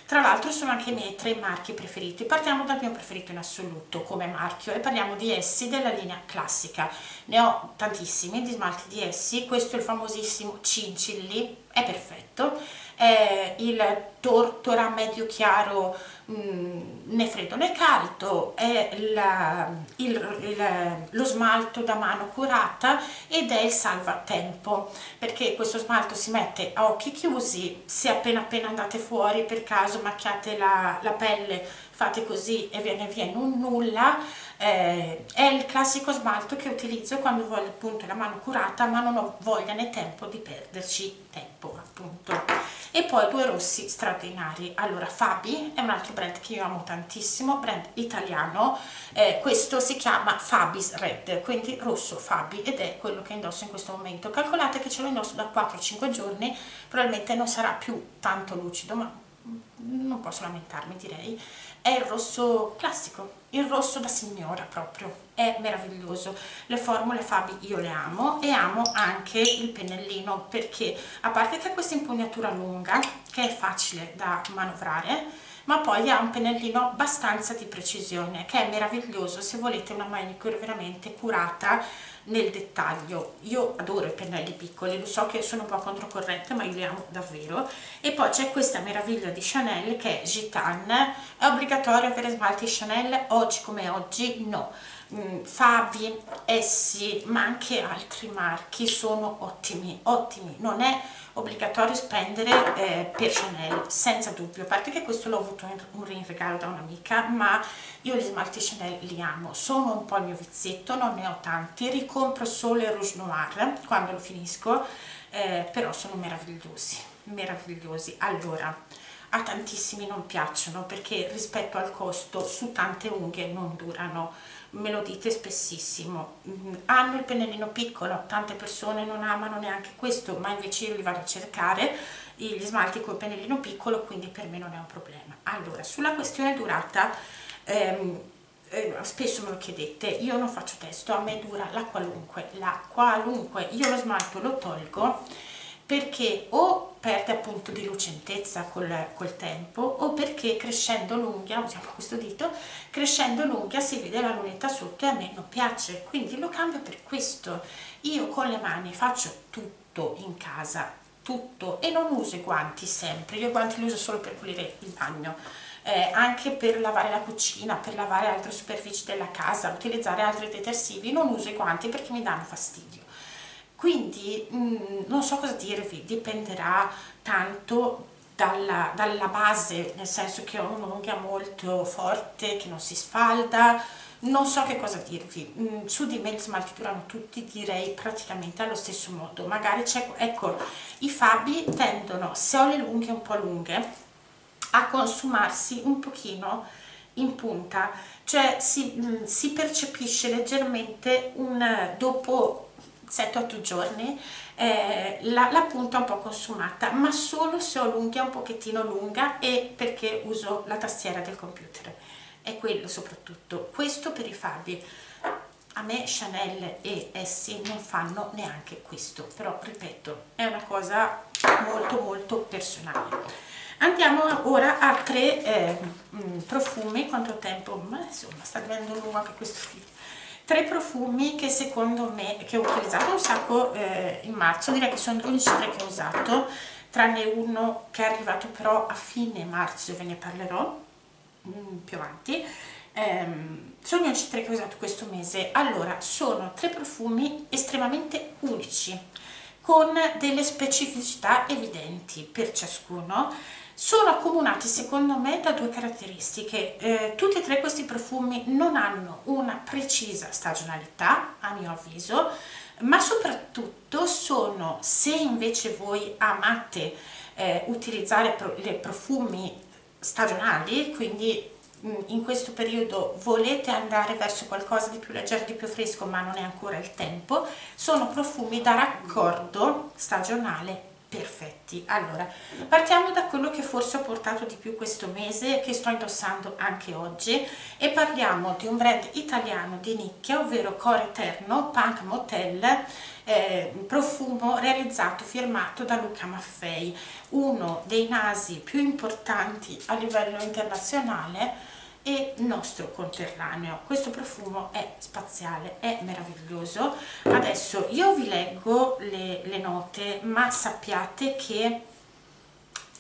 Tra l'altro sono anche i miei tre marchi preferiti. Partiamo dal mio preferito in assoluto come marchio e parliamo di essi della linea classica. Ne ho tantissimi di smalti di essi. Questo è il famosissimo Cincilli è perfetto è il tortora medio chiaro mh, mm, né freddo né caldo, è la, il, il, lo smalto da mano curata ed è il salvatempo perché questo smalto si mette a occhi chiusi, se appena appena andate fuori per caso macchiate la, la pelle fate così e viene via in un nulla eh, è il classico smalto che utilizzo quando voglio appunto la mano curata ma non ho voglia né tempo di perderci tempo appunto. E poi due rossi straordinari. Allora Fabi è un altro brand che io amo tantissimo brand italiano. Eh, questo si chiama Fabis Red quindi rosso Fabi ed è quello che indosso in questo momento. Calcolate che ce lo indosso da 4-5 giorni probabilmente non sarà più tanto lucido ma non posso lamentarmi direi è il rosso classico, il rosso da signora proprio, è meraviglioso. Le formule Fabi io le amo e amo anche il pennellino perché a parte che ha questa impugnatura lunga che è facile da manovrare, ma poi ha un pennellino abbastanza di precisione che è meraviglioso se volete una manicure veramente curata nel dettaglio. Io adoro i pennelli piccoli lo so che sono un po' controcorrente ma io li amo davvero. E poi c'è questa meraviglia di Chanel che è Gitane è obbligatorio avere smalti Chanel oggi come oggi? No Fabi, Essi ma anche altri marchi sono ottimi ottimi. Non è obbligatorio spendere eh, per Chanel senza dubbio. A parte che questo l'ho avuto in regalo da un'amica ma io gli smalti Chanel li amo. Sono un po' il mio vizietto non ne ho tanti. Ricompro solo il rouge noir quando lo finisco eh, però sono meravigliosi meravigliosi. Allora a tantissimi non piacciono perché rispetto al costo su tante unghie non durano me lo dite spessissimo. Mm, hanno il pennellino piccolo tante persone non amano neanche questo ma invece io li vado a cercare gli smalti col pennellino piccolo quindi per me non è un problema. Allora sulla questione durata ehm, eh, spesso me lo chiedete io non faccio testo a me dura la qualunque la qualunque io lo smalto lo tolgo perché o perde appunto di lucentezza col, col tempo o perché crescendo l'unghia, usiamo questo dito, crescendo l'unghia si vede la lunetta sotto e a me non piace, quindi lo cambio per questo. Io con le mani faccio tutto in casa, tutto e non uso i guanti sempre, io i guanti li uso solo per pulire il bagno eh, anche per lavare la cucina, per lavare altre superfici della casa, utilizzare altri detersivi, non uso i guanti perché mi danno fastidio. Quindi mh, mm, non so cosa dirvi, dipenderà tanto dalla, dalla base, nel senso che ho un'unghia molto forte, che non si sfalda, non so che cosa dirvi, mm, su di me li smalti durano tutti direi praticamente allo stesso modo, magari c'è, ecco, i fabi tendono, se ho le lunghe un po' lunghe, a consumarsi un pochino in punta, cioè si, mm, si percepisce leggermente un, dopo 7-8 giorni eh, la, la, punta un po' consumata, ma solo se ho l'unghia un pochettino lunga e perché uso la tastiera del computer. È quello soprattutto. Questo per i fabi. A me Chanel e Essie non fanno neanche questo, però ripeto, è una cosa molto molto personale andiamo ora a tre eh, mm, profumi quanto tempo ma insomma sta diventando lungo anche questo video tre profumi che secondo me che ho utilizzato un sacco eh, in marzo direi che sono gli unici tre che ho usato tranne uno che è arrivato però a fine marzo ve ne parlerò mm, più avanti. Ehm, sono gli unici tre che ho usato questo mese. Allora sono tre profumi estremamente unici con delle specificità evidenti per ciascuno sono accomunati secondo me da due caratteristiche. Eh, tutti e tre questi profumi non hanno una precisa stagionalità a mio avviso ma soprattutto sono se invece voi amate eh, utilizzare pro le profumi stagionali quindi mm, in questo periodo volete andare verso qualcosa di più leggero, di più fresco ma non è ancora il tempo sono profumi da raccordo stagionale perfetti. Allora partiamo da quello che forse ho portato di più questo mese che sto indossando anche oggi e parliamo di un brand italiano di nicchia ovvero Core Eterno Punk Motel eh, profumo realizzato firmato da Luca Maffei uno dei nasi più importanti a livello internazionale e nostro conterraneo. Questo profumo è spaziale è meraviglioso. Adesso io vi leggo le, le note ma sappiate che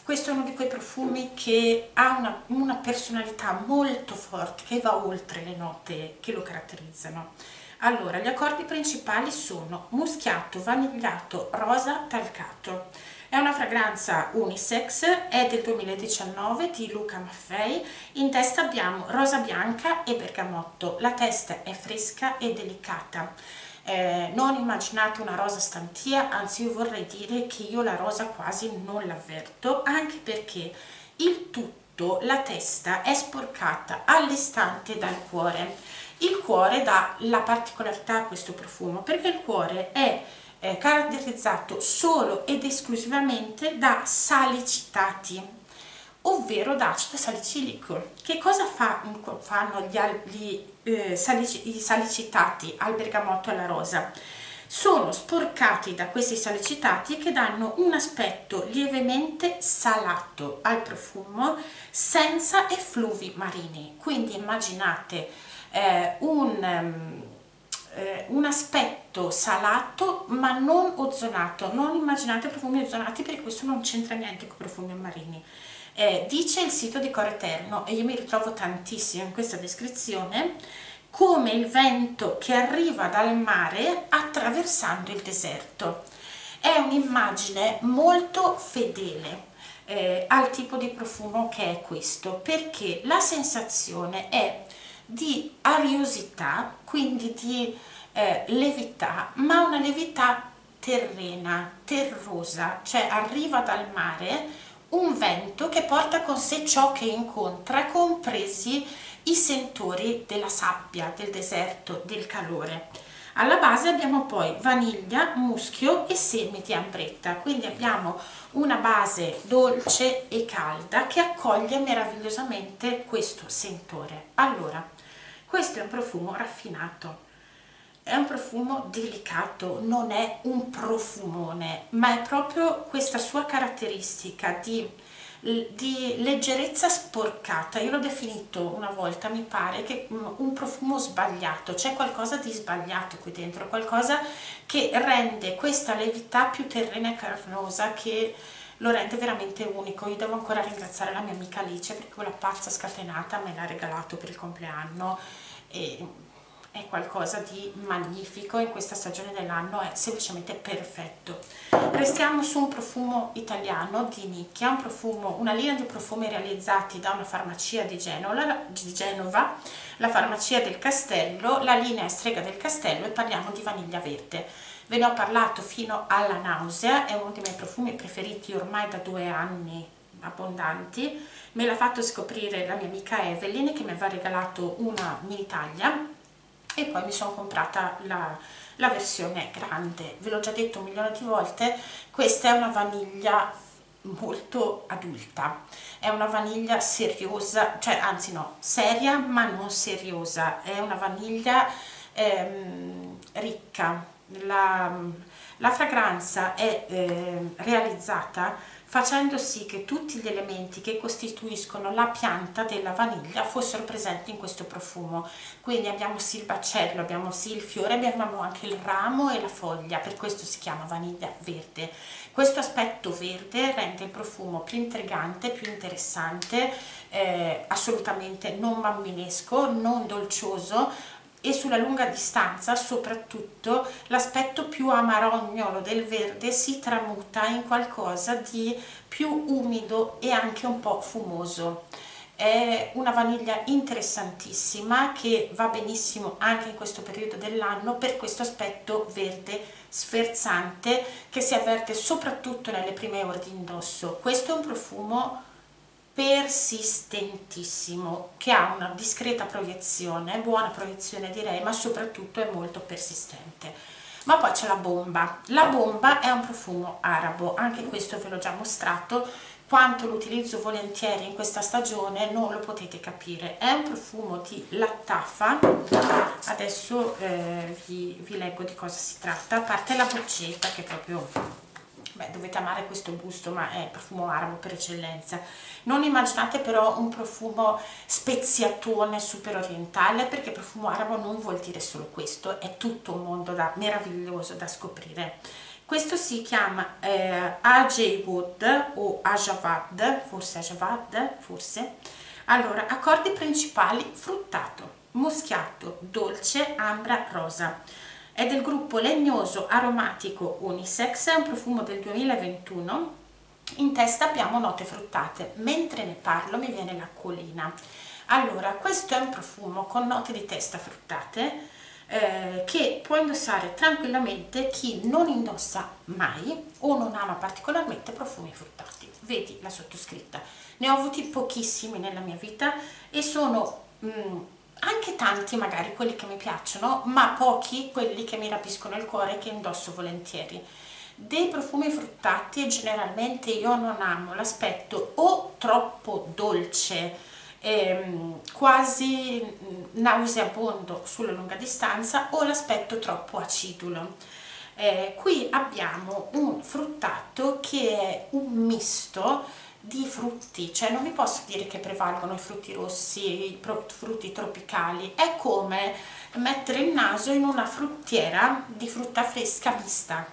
questo è uno di quei profumi che ha una, una, personalità molto forte che va oltre le note che lo caratterizzano. Allora gli accordi principali sono muschiato, vanigliato, rosa, talcato è una fragranza unisex, è del 2019 di Luca Maffei, in testa abbiamo rosa bianca e bergamotto, la testa è fresca e delicata. Eh, non immaginate una rosa stantia, anzi io vorrei dire che io la rosa quasi non l'avverto, anche perché il tutto, la testa, è sporcata all'istante dal cuore. Il cuore dà la particolarità a questo profumo, perché il cuore è eh, caratterizzato solo ed esclusivamente da salicitati ovvero da acido salicilico che cosa fa, fanno gli, gli eh, salici, i salicitati al bergamotto e alla rosa? sono sporcati da questi salicitati che danno un aspetto lievemente salato al profumo senza effluvi marini quindi immaginate eh, un um, eh, un aspetto salato ma non ozonato. Non immaginate profumi ozonati perché questo non c'entra niente con profumi marini. Eh, dice il sito di Core Eterno e io mi ritrovo tantissimo in questa descrizione come il vento che arriva dal mare attraversando il deserto. È un'immagine molto fedele eh, al tipo di profumo che è questo perché la sensazione è di ariosità, quindi di eh, levità, ma una levità terrena, terrosa, cioè arriva dal mare un vento che porta con sé ciò che incontra, compresi i sentori della sabbia, del deserto, del calore. Alla base abbiamo poi vaniglia, muschio e semi di ambretta, quindi abbiamo una base dolce e calda che accoglie meravigliosamente questo sentore. Allora, questo è un profumo raffinato è un profumo delicato, non è un profumone, ma è proprio questa sua caratteristica di, di leggerezza sporcata. Io l'ho definito una volta, mi pare, che un profumo sbagliato, c'è qualcosa di sbagliato qui dentro, qualcosa che rende questa levità più terrena e carnosa che lo rende veramente unico. Io devo ancora ringraziare la mia amica Alice perché quella pazza scatenata me l'ha regalato per il compleanno e è qualcosa di magnifico in questa stagione dell'anno è semplicemente perfetto. Restiamo su un profumo italiano di nicchia un profumo, una linea di profumi realizzati da una farmacia di Genova, di Genova la farmacia del Castello la linea strega del Castello e parliamo di vaniglia verde. Ve ne ho parlato fino alla nausea è uno dei miei profumi preferiti ormai da due anni abbondanti. Me l'ha fatto scoprire la mia amica Evelyn che mi aveva regalato una mini taglia e poi mi sono comprata la, la versione grande. Ve l'ho già detto un milione di volte questa è una vaniglia molto adulta. È una vaniglia seriosa cioè anzi no seria ma non seriosa. È una vaniglia ehm, ricca. La, la, fragranza è eh, realizzata facendo sì che tutti gli elementi che costituiscono la pianta della vaniglia fossero presenti in questo profumo. Quindi abbiamo sì il baccello, abbiamo sì il fiore, abbiamo anche il ramo e la foglia, per questo si chiama vaniglia verde. Questo aspetto verde rende il profumo più intrigante, più interessante, eh, assolutamente non bambinesco, non dolcioso, e sulla lunga distanza soprattutto l'aspetto più amarognolo del verde si tramuta in qualcosa di più umido e anche un po' fumoso. È una vaniglia interessantissima che va benissimo anche in questo periodo dell'anno per questo aspetto verde sferzante che si avverte soprattutto nelle prime ore di indosso. Questo è un profumo persistentissimo che ha una discreta proiezione, buona proiezione direi, ma soprattutto è molto persistente. Ma poi c'è la bomba. La bomba è un profumo arabo, anche questo ve l'ho già mostrato, quanto lo utilizzo volentieri in questa stagione non lo potete capire. È un profumo di lattafa, adesso eh, vi, vi leggo di cosa si tratta, a parte la boccetta che proprio beh, dovete amare questo gusto ma è profumo arabo per eccellenza. Non immaginate però un profumo speziatone super orientale perché profumo arabo non vuol dire solo questo è tutto un mondo da, meraviglioso da scoprire. Questo si chiama eh, AJ Wood o Ajavad forse Ajavad forse. Allora accordi principali fruttato muschiato dolce ambra rosa è del gruppo legnoso aromatico unisex, è un profumo del 2021 in testa abbiamo note fruttate. Mentre ne parlo mi viene l'acquolina. Allora questo è un profumo con note di testa fruttate eh, che può indossare tranquillamente chi non indossa mai o non ama particolarmente profumi fruttati. Vedi la sottoscritta. Ne ho avuti pochissimi nella mia vita e sono mm, anche tanti magari quelli che mi piacciono ma pochi quelli che mi rapiscono il cuore e che indosso volentieri. Dei profumi fruttati generalmente io non amo l'aspetto o troppo dolce ehm, quasi nauseabondo sulla lunga distanza o l'aspetto troppo acidulo. Eh, qui abbiamo un fruttato che è un misto di frutti, cioè non vi posso dire che prevalgono i frutti rossi, i frutti tropicali, è come mettere il naso in una fruttiera di frutta fresca mista,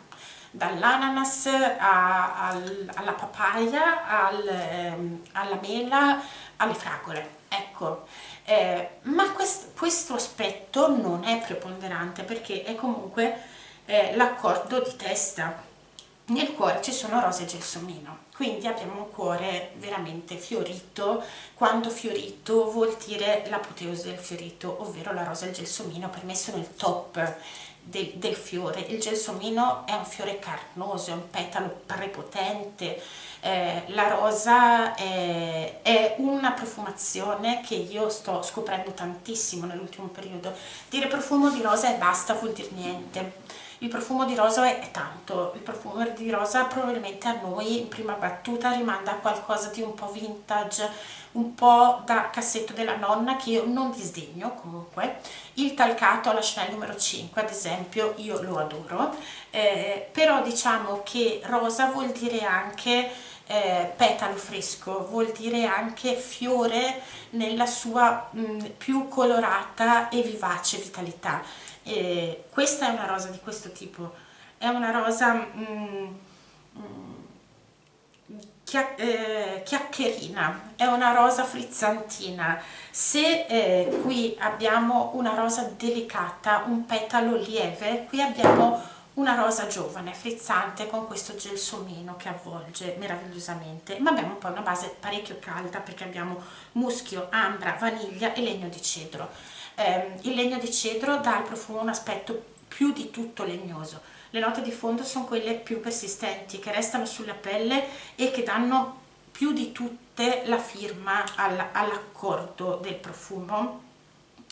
dall'ananas al, alla papaya, al, ehm, alla mela, alle fragole, ecco. Eh, ma quest, questo aspetto non è preponderante perché è comunque eh, l'accordo di testa. Nel cuore ci sono rose e gelsomino quindi abbiamo un cuore veramente fiorito. Quando fiorito vuol dire l'apoteosi del fiorito ovvero la rosa e il gelsomino per me sono il top del, del, fiore. Il gelsomino è un fiore carnoso è un petalo prepotente. Eh, la rosa è, è, una profumazione che io sto scoprendo tantissimo nell'ultimo periodo. Dire profumo di rosa e basta vuol dire niente il profumo di rosa è tanto, il profumo di rosa probabilmente a noi in prima battuta rimanda a qualcosa di un po' vintage, un po' da cassetto della nonna che io non disdegno comunque, il talcato alla Chanel numero 5 ad esempio io lo adoro, eh, però diciamo che rosa vuol dire anche eh, petalo fresco, vuol dire anche fiore nella sua mh, più colorata e vivace vitalità. Eh, questa è una rosa di questo tipo, è una rosa mh, mh, chia eh, chiacchierina, è una rosa frizzantina. Se eh, qui abbiamo una rosa delicata, un petalo lieve, qui abbiamo una rosa giovane, frizzante, con questo gelsomino che avvolge meravigliosamente, ma abbiamo poi una base parecchio calda perché abbiamo muschio, ambra, vaniglia e legno di cedro. Eh, il legno di cedro dà al profumo un aspetto più di tutto legnoso. Le note di fondo sono quelle più persistenti, che restano sulla pelle e che danno più di tutte la firma all'accordo all del profumo.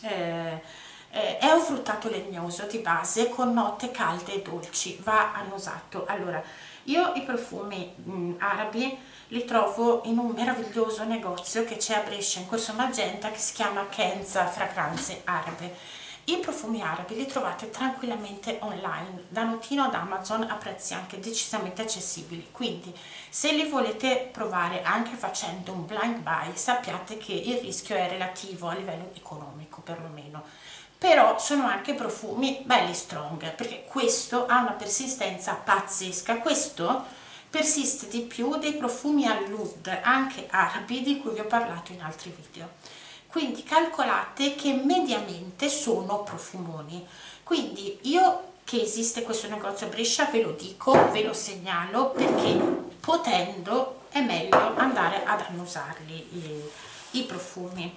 Eh, eh, è un fruttato legnoso di base con note calde e dolci, va annusato. Allora, io i profumi mh, mm, arabi li trovo in un meraviglioso negozio che c'è a Brescia in Corso Magenta che si chiama Kenza Fragranze Arabe. I profumi arabi li trovate tranquillamente online, da Notino ad Amazon a prezzi anche decisamente accessibili, quindi se li volete provare anche facendo un blind buy sappiate che il rischio è relativo a livello economico perlomeno. Però sono anche profumi belli strong perché questo ha una persistenza pazzesca. Questo persiste di più dei profumi all'oud anche arabi di cui vi ho parlato in altri video. Quindi calcolate che mediamente sono profumoni. Quindi io che esiste questo negozio a Brescia ve lo dico, ve lo segnalo perché potendo è meglio andare ad annusarli eh, i profumi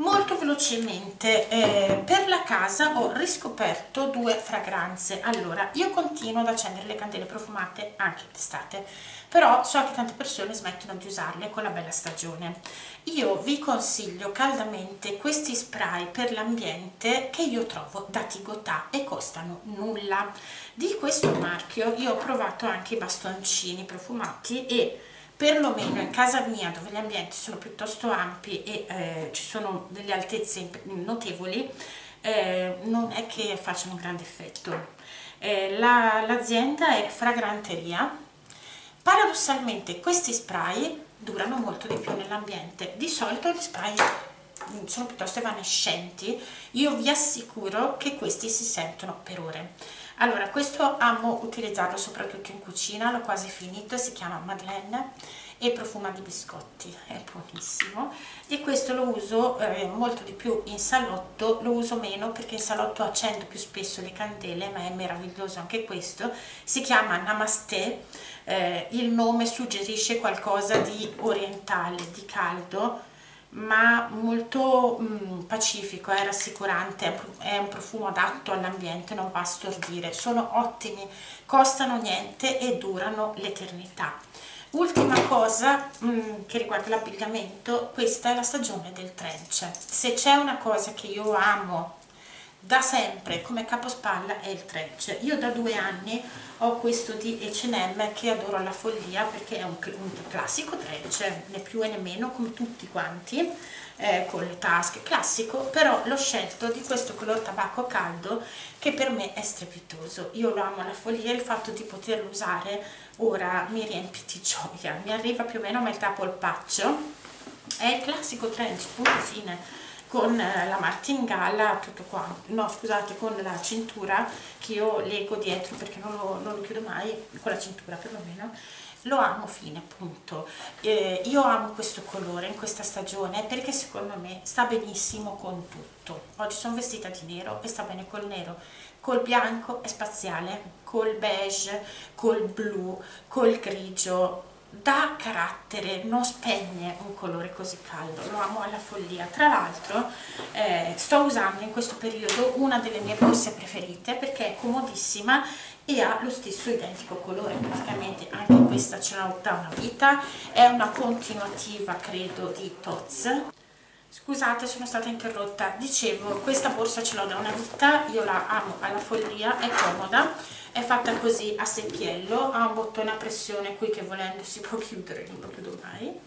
molto velocemente eh, per la casa ho riscoperto due fragranze. Allora io continuo ad accendere le candele profumate anche d'estate però so che tante persone smettono di usarle con la bella stagione. Io vi consiglio caldamente questi spray per l'ambiente che io trovo da Tigotà e costano nulla. Di questo marchio io ho provato anche i bastoncini profumati e perlomeno in casa mia dove gli ambienti sono piuttosto ampi e eh, ci sono delle altezze notevoli eh, non è che facciano un grande effetto. Eh, l'azienda la, è Fragranteria. Paradossalmente questi spray durano molto di più nell'ambiente. Di solito gli spray sono piuttosto evanescenti. Io vi assicuro che questi si sentono per ore allora questo amo utilizzarlo soprattutto in cucina l'ho quasi finito si chiama Madeleine e profuma di biscotti è buonissimo. E questo lo uso eh, molto di più in salotto lo uso meno perché in salotto accendo più spesso le candele ma è meraviglioso anche questo. Si chiama Namaste eh, il nome suggerisce qualcosa di orientale di caldo ma molto mh, pacifico, è rassicurante, è un profumo adatto all'ambiente, non va a stordire, sono ottimi, costano niente e durano l'eternità. Ultima cosa mh, che riguarda l'abbigliamento, questa è la stagione del trench. Se c'è una cosa che io amo da sempre come capospalla è il trench. Io da due anni ho questo di H&M che adoro alla follia perché è un, un, classico trench, né più né meno come tutti quanti, eh, con le tasche, classico, però l'ho scelto di questo color tabacco caldo che per me è strepitoso. Io lo amo alla follia, il fatto di poterlo usare ora mi riempie di gioia, mi arriva più o meno a metà polpaccio, è il classico trench, punto fine con eh, la martingala tutto qua. No scusate con la cintura che io leggo dietro perché non lo, non lo chiudo mai con la cintura perlomeno lo amo fine punto. Eh, io amo questo colore in questa stagione perché secondo me sta benissimo con tutto. Oggi sono vestita di nero e sta bene col nero. Col bianco è spaziale col beige col blu col grigio dà carattere, non spegne un colore così caldo, lo amo alla follia. Tra l'altro eh, sto usando in questo periodo una delle mie borse preferite perché è comodissima e ha lo stesso identico colore, praticamente anche questa ce l'ho da una vita, è una continuativa credo di Toz. Scusate sono stata interrotta. Dicevo questa borsa ce l'ho da una vita io la amo alla follia è comoda è fatta così a secchiello ha un bottone a pressione qui che volendo si può chiudere non lo chiudo mai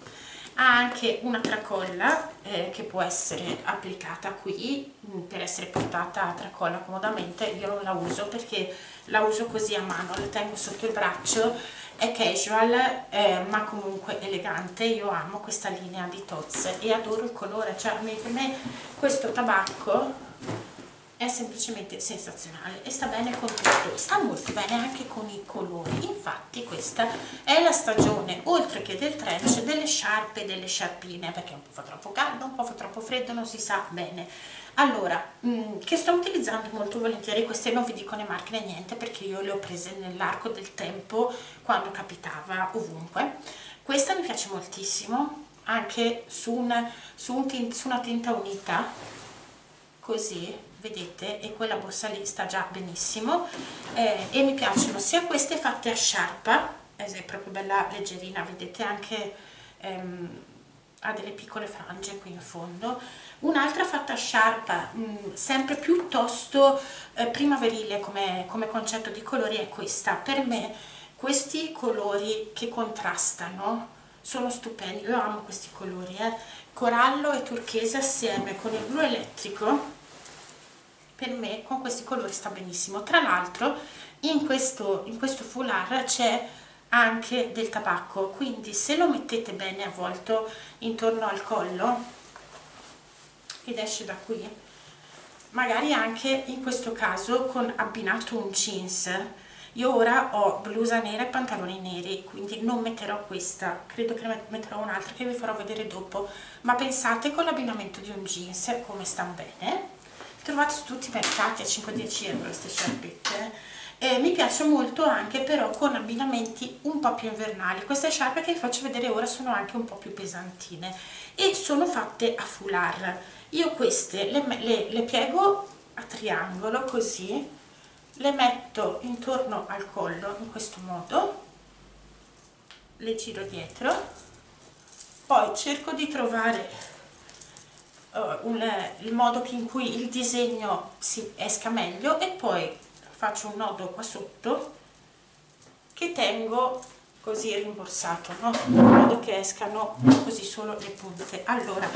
ha anche una tracolla eh, che può essere applicata qui mm, per essere portata a tracolla comodamente. Io non la uso perché la uso così a mano la tengo sotto il braccio è casual eh, ma comunque elegante. Io amo questa linea di tozze e adoro il colore cioè per me questo tabacco è semplicemente sensazionale e sta bene con tutto sta molto bene anche con i colori. Infatti questa è la stagione oltre che del trench delle sciarpe e delle sciarpine perché un po' fa troppo caldo un po' fa troppo freddo non si sa bene. Allora mh, mm, che sto utilizzando molto volentieri queste non vi dico né marche né niente perché io le ho prese nell'arco del tempo quando capitava ovunque. Questa mi piace moltissimo anche su, un, su, un su una tinta unita così vedete e quella borsa lì sta già benissimo. Eh, e mi piacciono sia queste fatte a sciarpa è proprio bella leggerina vedete anche ehm, ha delle piccole frange qui in fondo. Un'altra fatta a sciarpa mh, mm, sempre piuttosto eh, primaverile come, come concetto di colori è questa. Per me questi colori che contrastano sono stupendi. Io amo questi colori eh. corallo e turchese assieme con il blu elettrico per me con questi colori sta benissimo. Tra l'altro in questo, in questo foulard c'è anche del tabacco quindi se lo mettete bene avvolto intorno al collo ed esce da qui magari anche in questo caso con abbinato un jeans. Io ora ho blusa nera e pantaloni neri quindi non metterò questa. Credo che metterò un'altra che vi farò vedere dopo. Ma pensate con l'abbinamento di un jeans come sta bene trovate su tutti i mercati a 5-10 euro queste sciarpette. Eh, mi piace molto anche però con abbinamenti un po' più invernali. Queste sciarpe che vi faccio vedere ora sono anche un po' più pesantine e sono fatte a foulard. Io queste le, le, le piego a triangolo così le metto intorno al collo in questo modo le giro dietro poi cerco di trovare uh, un, il modo in cui il disegno si esca meglio e poi faccio un nodo qua sotto che tengo così rimborsato no? in modo che escano così solo le punte. Allora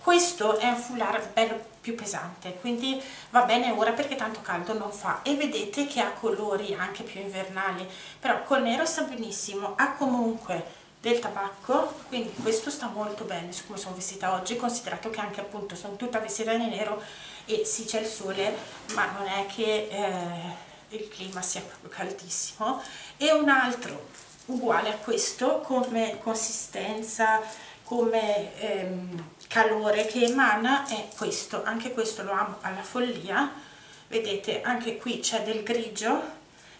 questo è un foulard bello più pesante quindi va bene ora perché tanto caldo non fa. E vedete che ha colori anche più invernali però col nero sta benissimo. Ha comunque del tabacco quindi questo sta molto bene su come sono vestita oggi considerato che anche appunto sono tutta vestita di nero e sì c'è il sole ma non è che eh, il clima sia proprio caldissimo. E un altro uguale a questo come consistenza come ehm, calore che emana è questo. Anche questo lo amo alla follia. Vedete anche qui c'è del grigio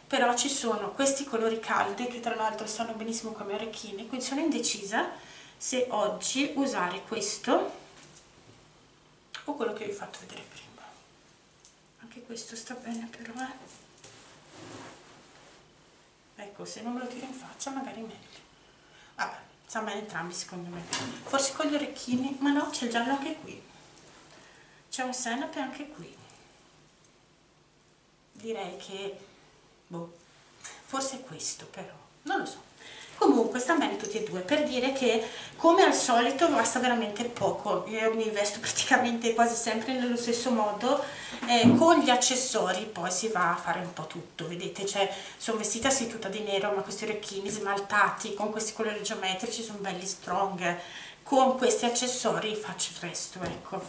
però ci sono questi colori caldi che tra l'altro stanno benissimo come orecchini quindi sono indecisa se oggi usare questo o quello che vi ho fatto vedere prima. Anche questo sta bene però eh. Ecco se non me lo tiro in faccia magari meglio. Vabbè sta bene entrambi secondo me. Forse con gli orecchini ma no c'è il giallo anche qui. C'è un senape anche qui. Direi che boh, forse è questo però, non lo so. Comunque stanno bene tutti e due, per dire che come al solito basta veramente poco, io mi vesto praticamente quasi sempre nello stesso modo, eh, con gli accessori poi si va a fare un po' tutto, vedete, cioè sono vestita sì tutta di nero ma questi orecchini smaltati con questi colori geometrici sono belli strong, con questi accessori faccio il resto, ecco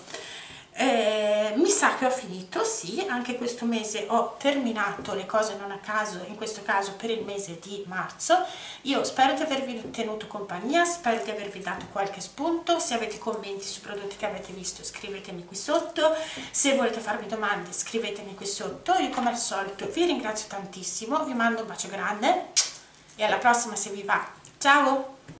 eh, mi sa che ho finito, sì, anche questo mese ho terminato le cose non a caso, in questo caso per il mese di marzo. Io spero di avervi tenuto compagnia, spero di avervi dato qualche spunto, se avete commenti su prodotti che avete visto scrivetemi qui sotto, se volete farmi domande scrivetemi qui sotto, io come al solito vi ringrazio tantissimo, vi mando un bacio grande e alla prossima se vi va. Ciao!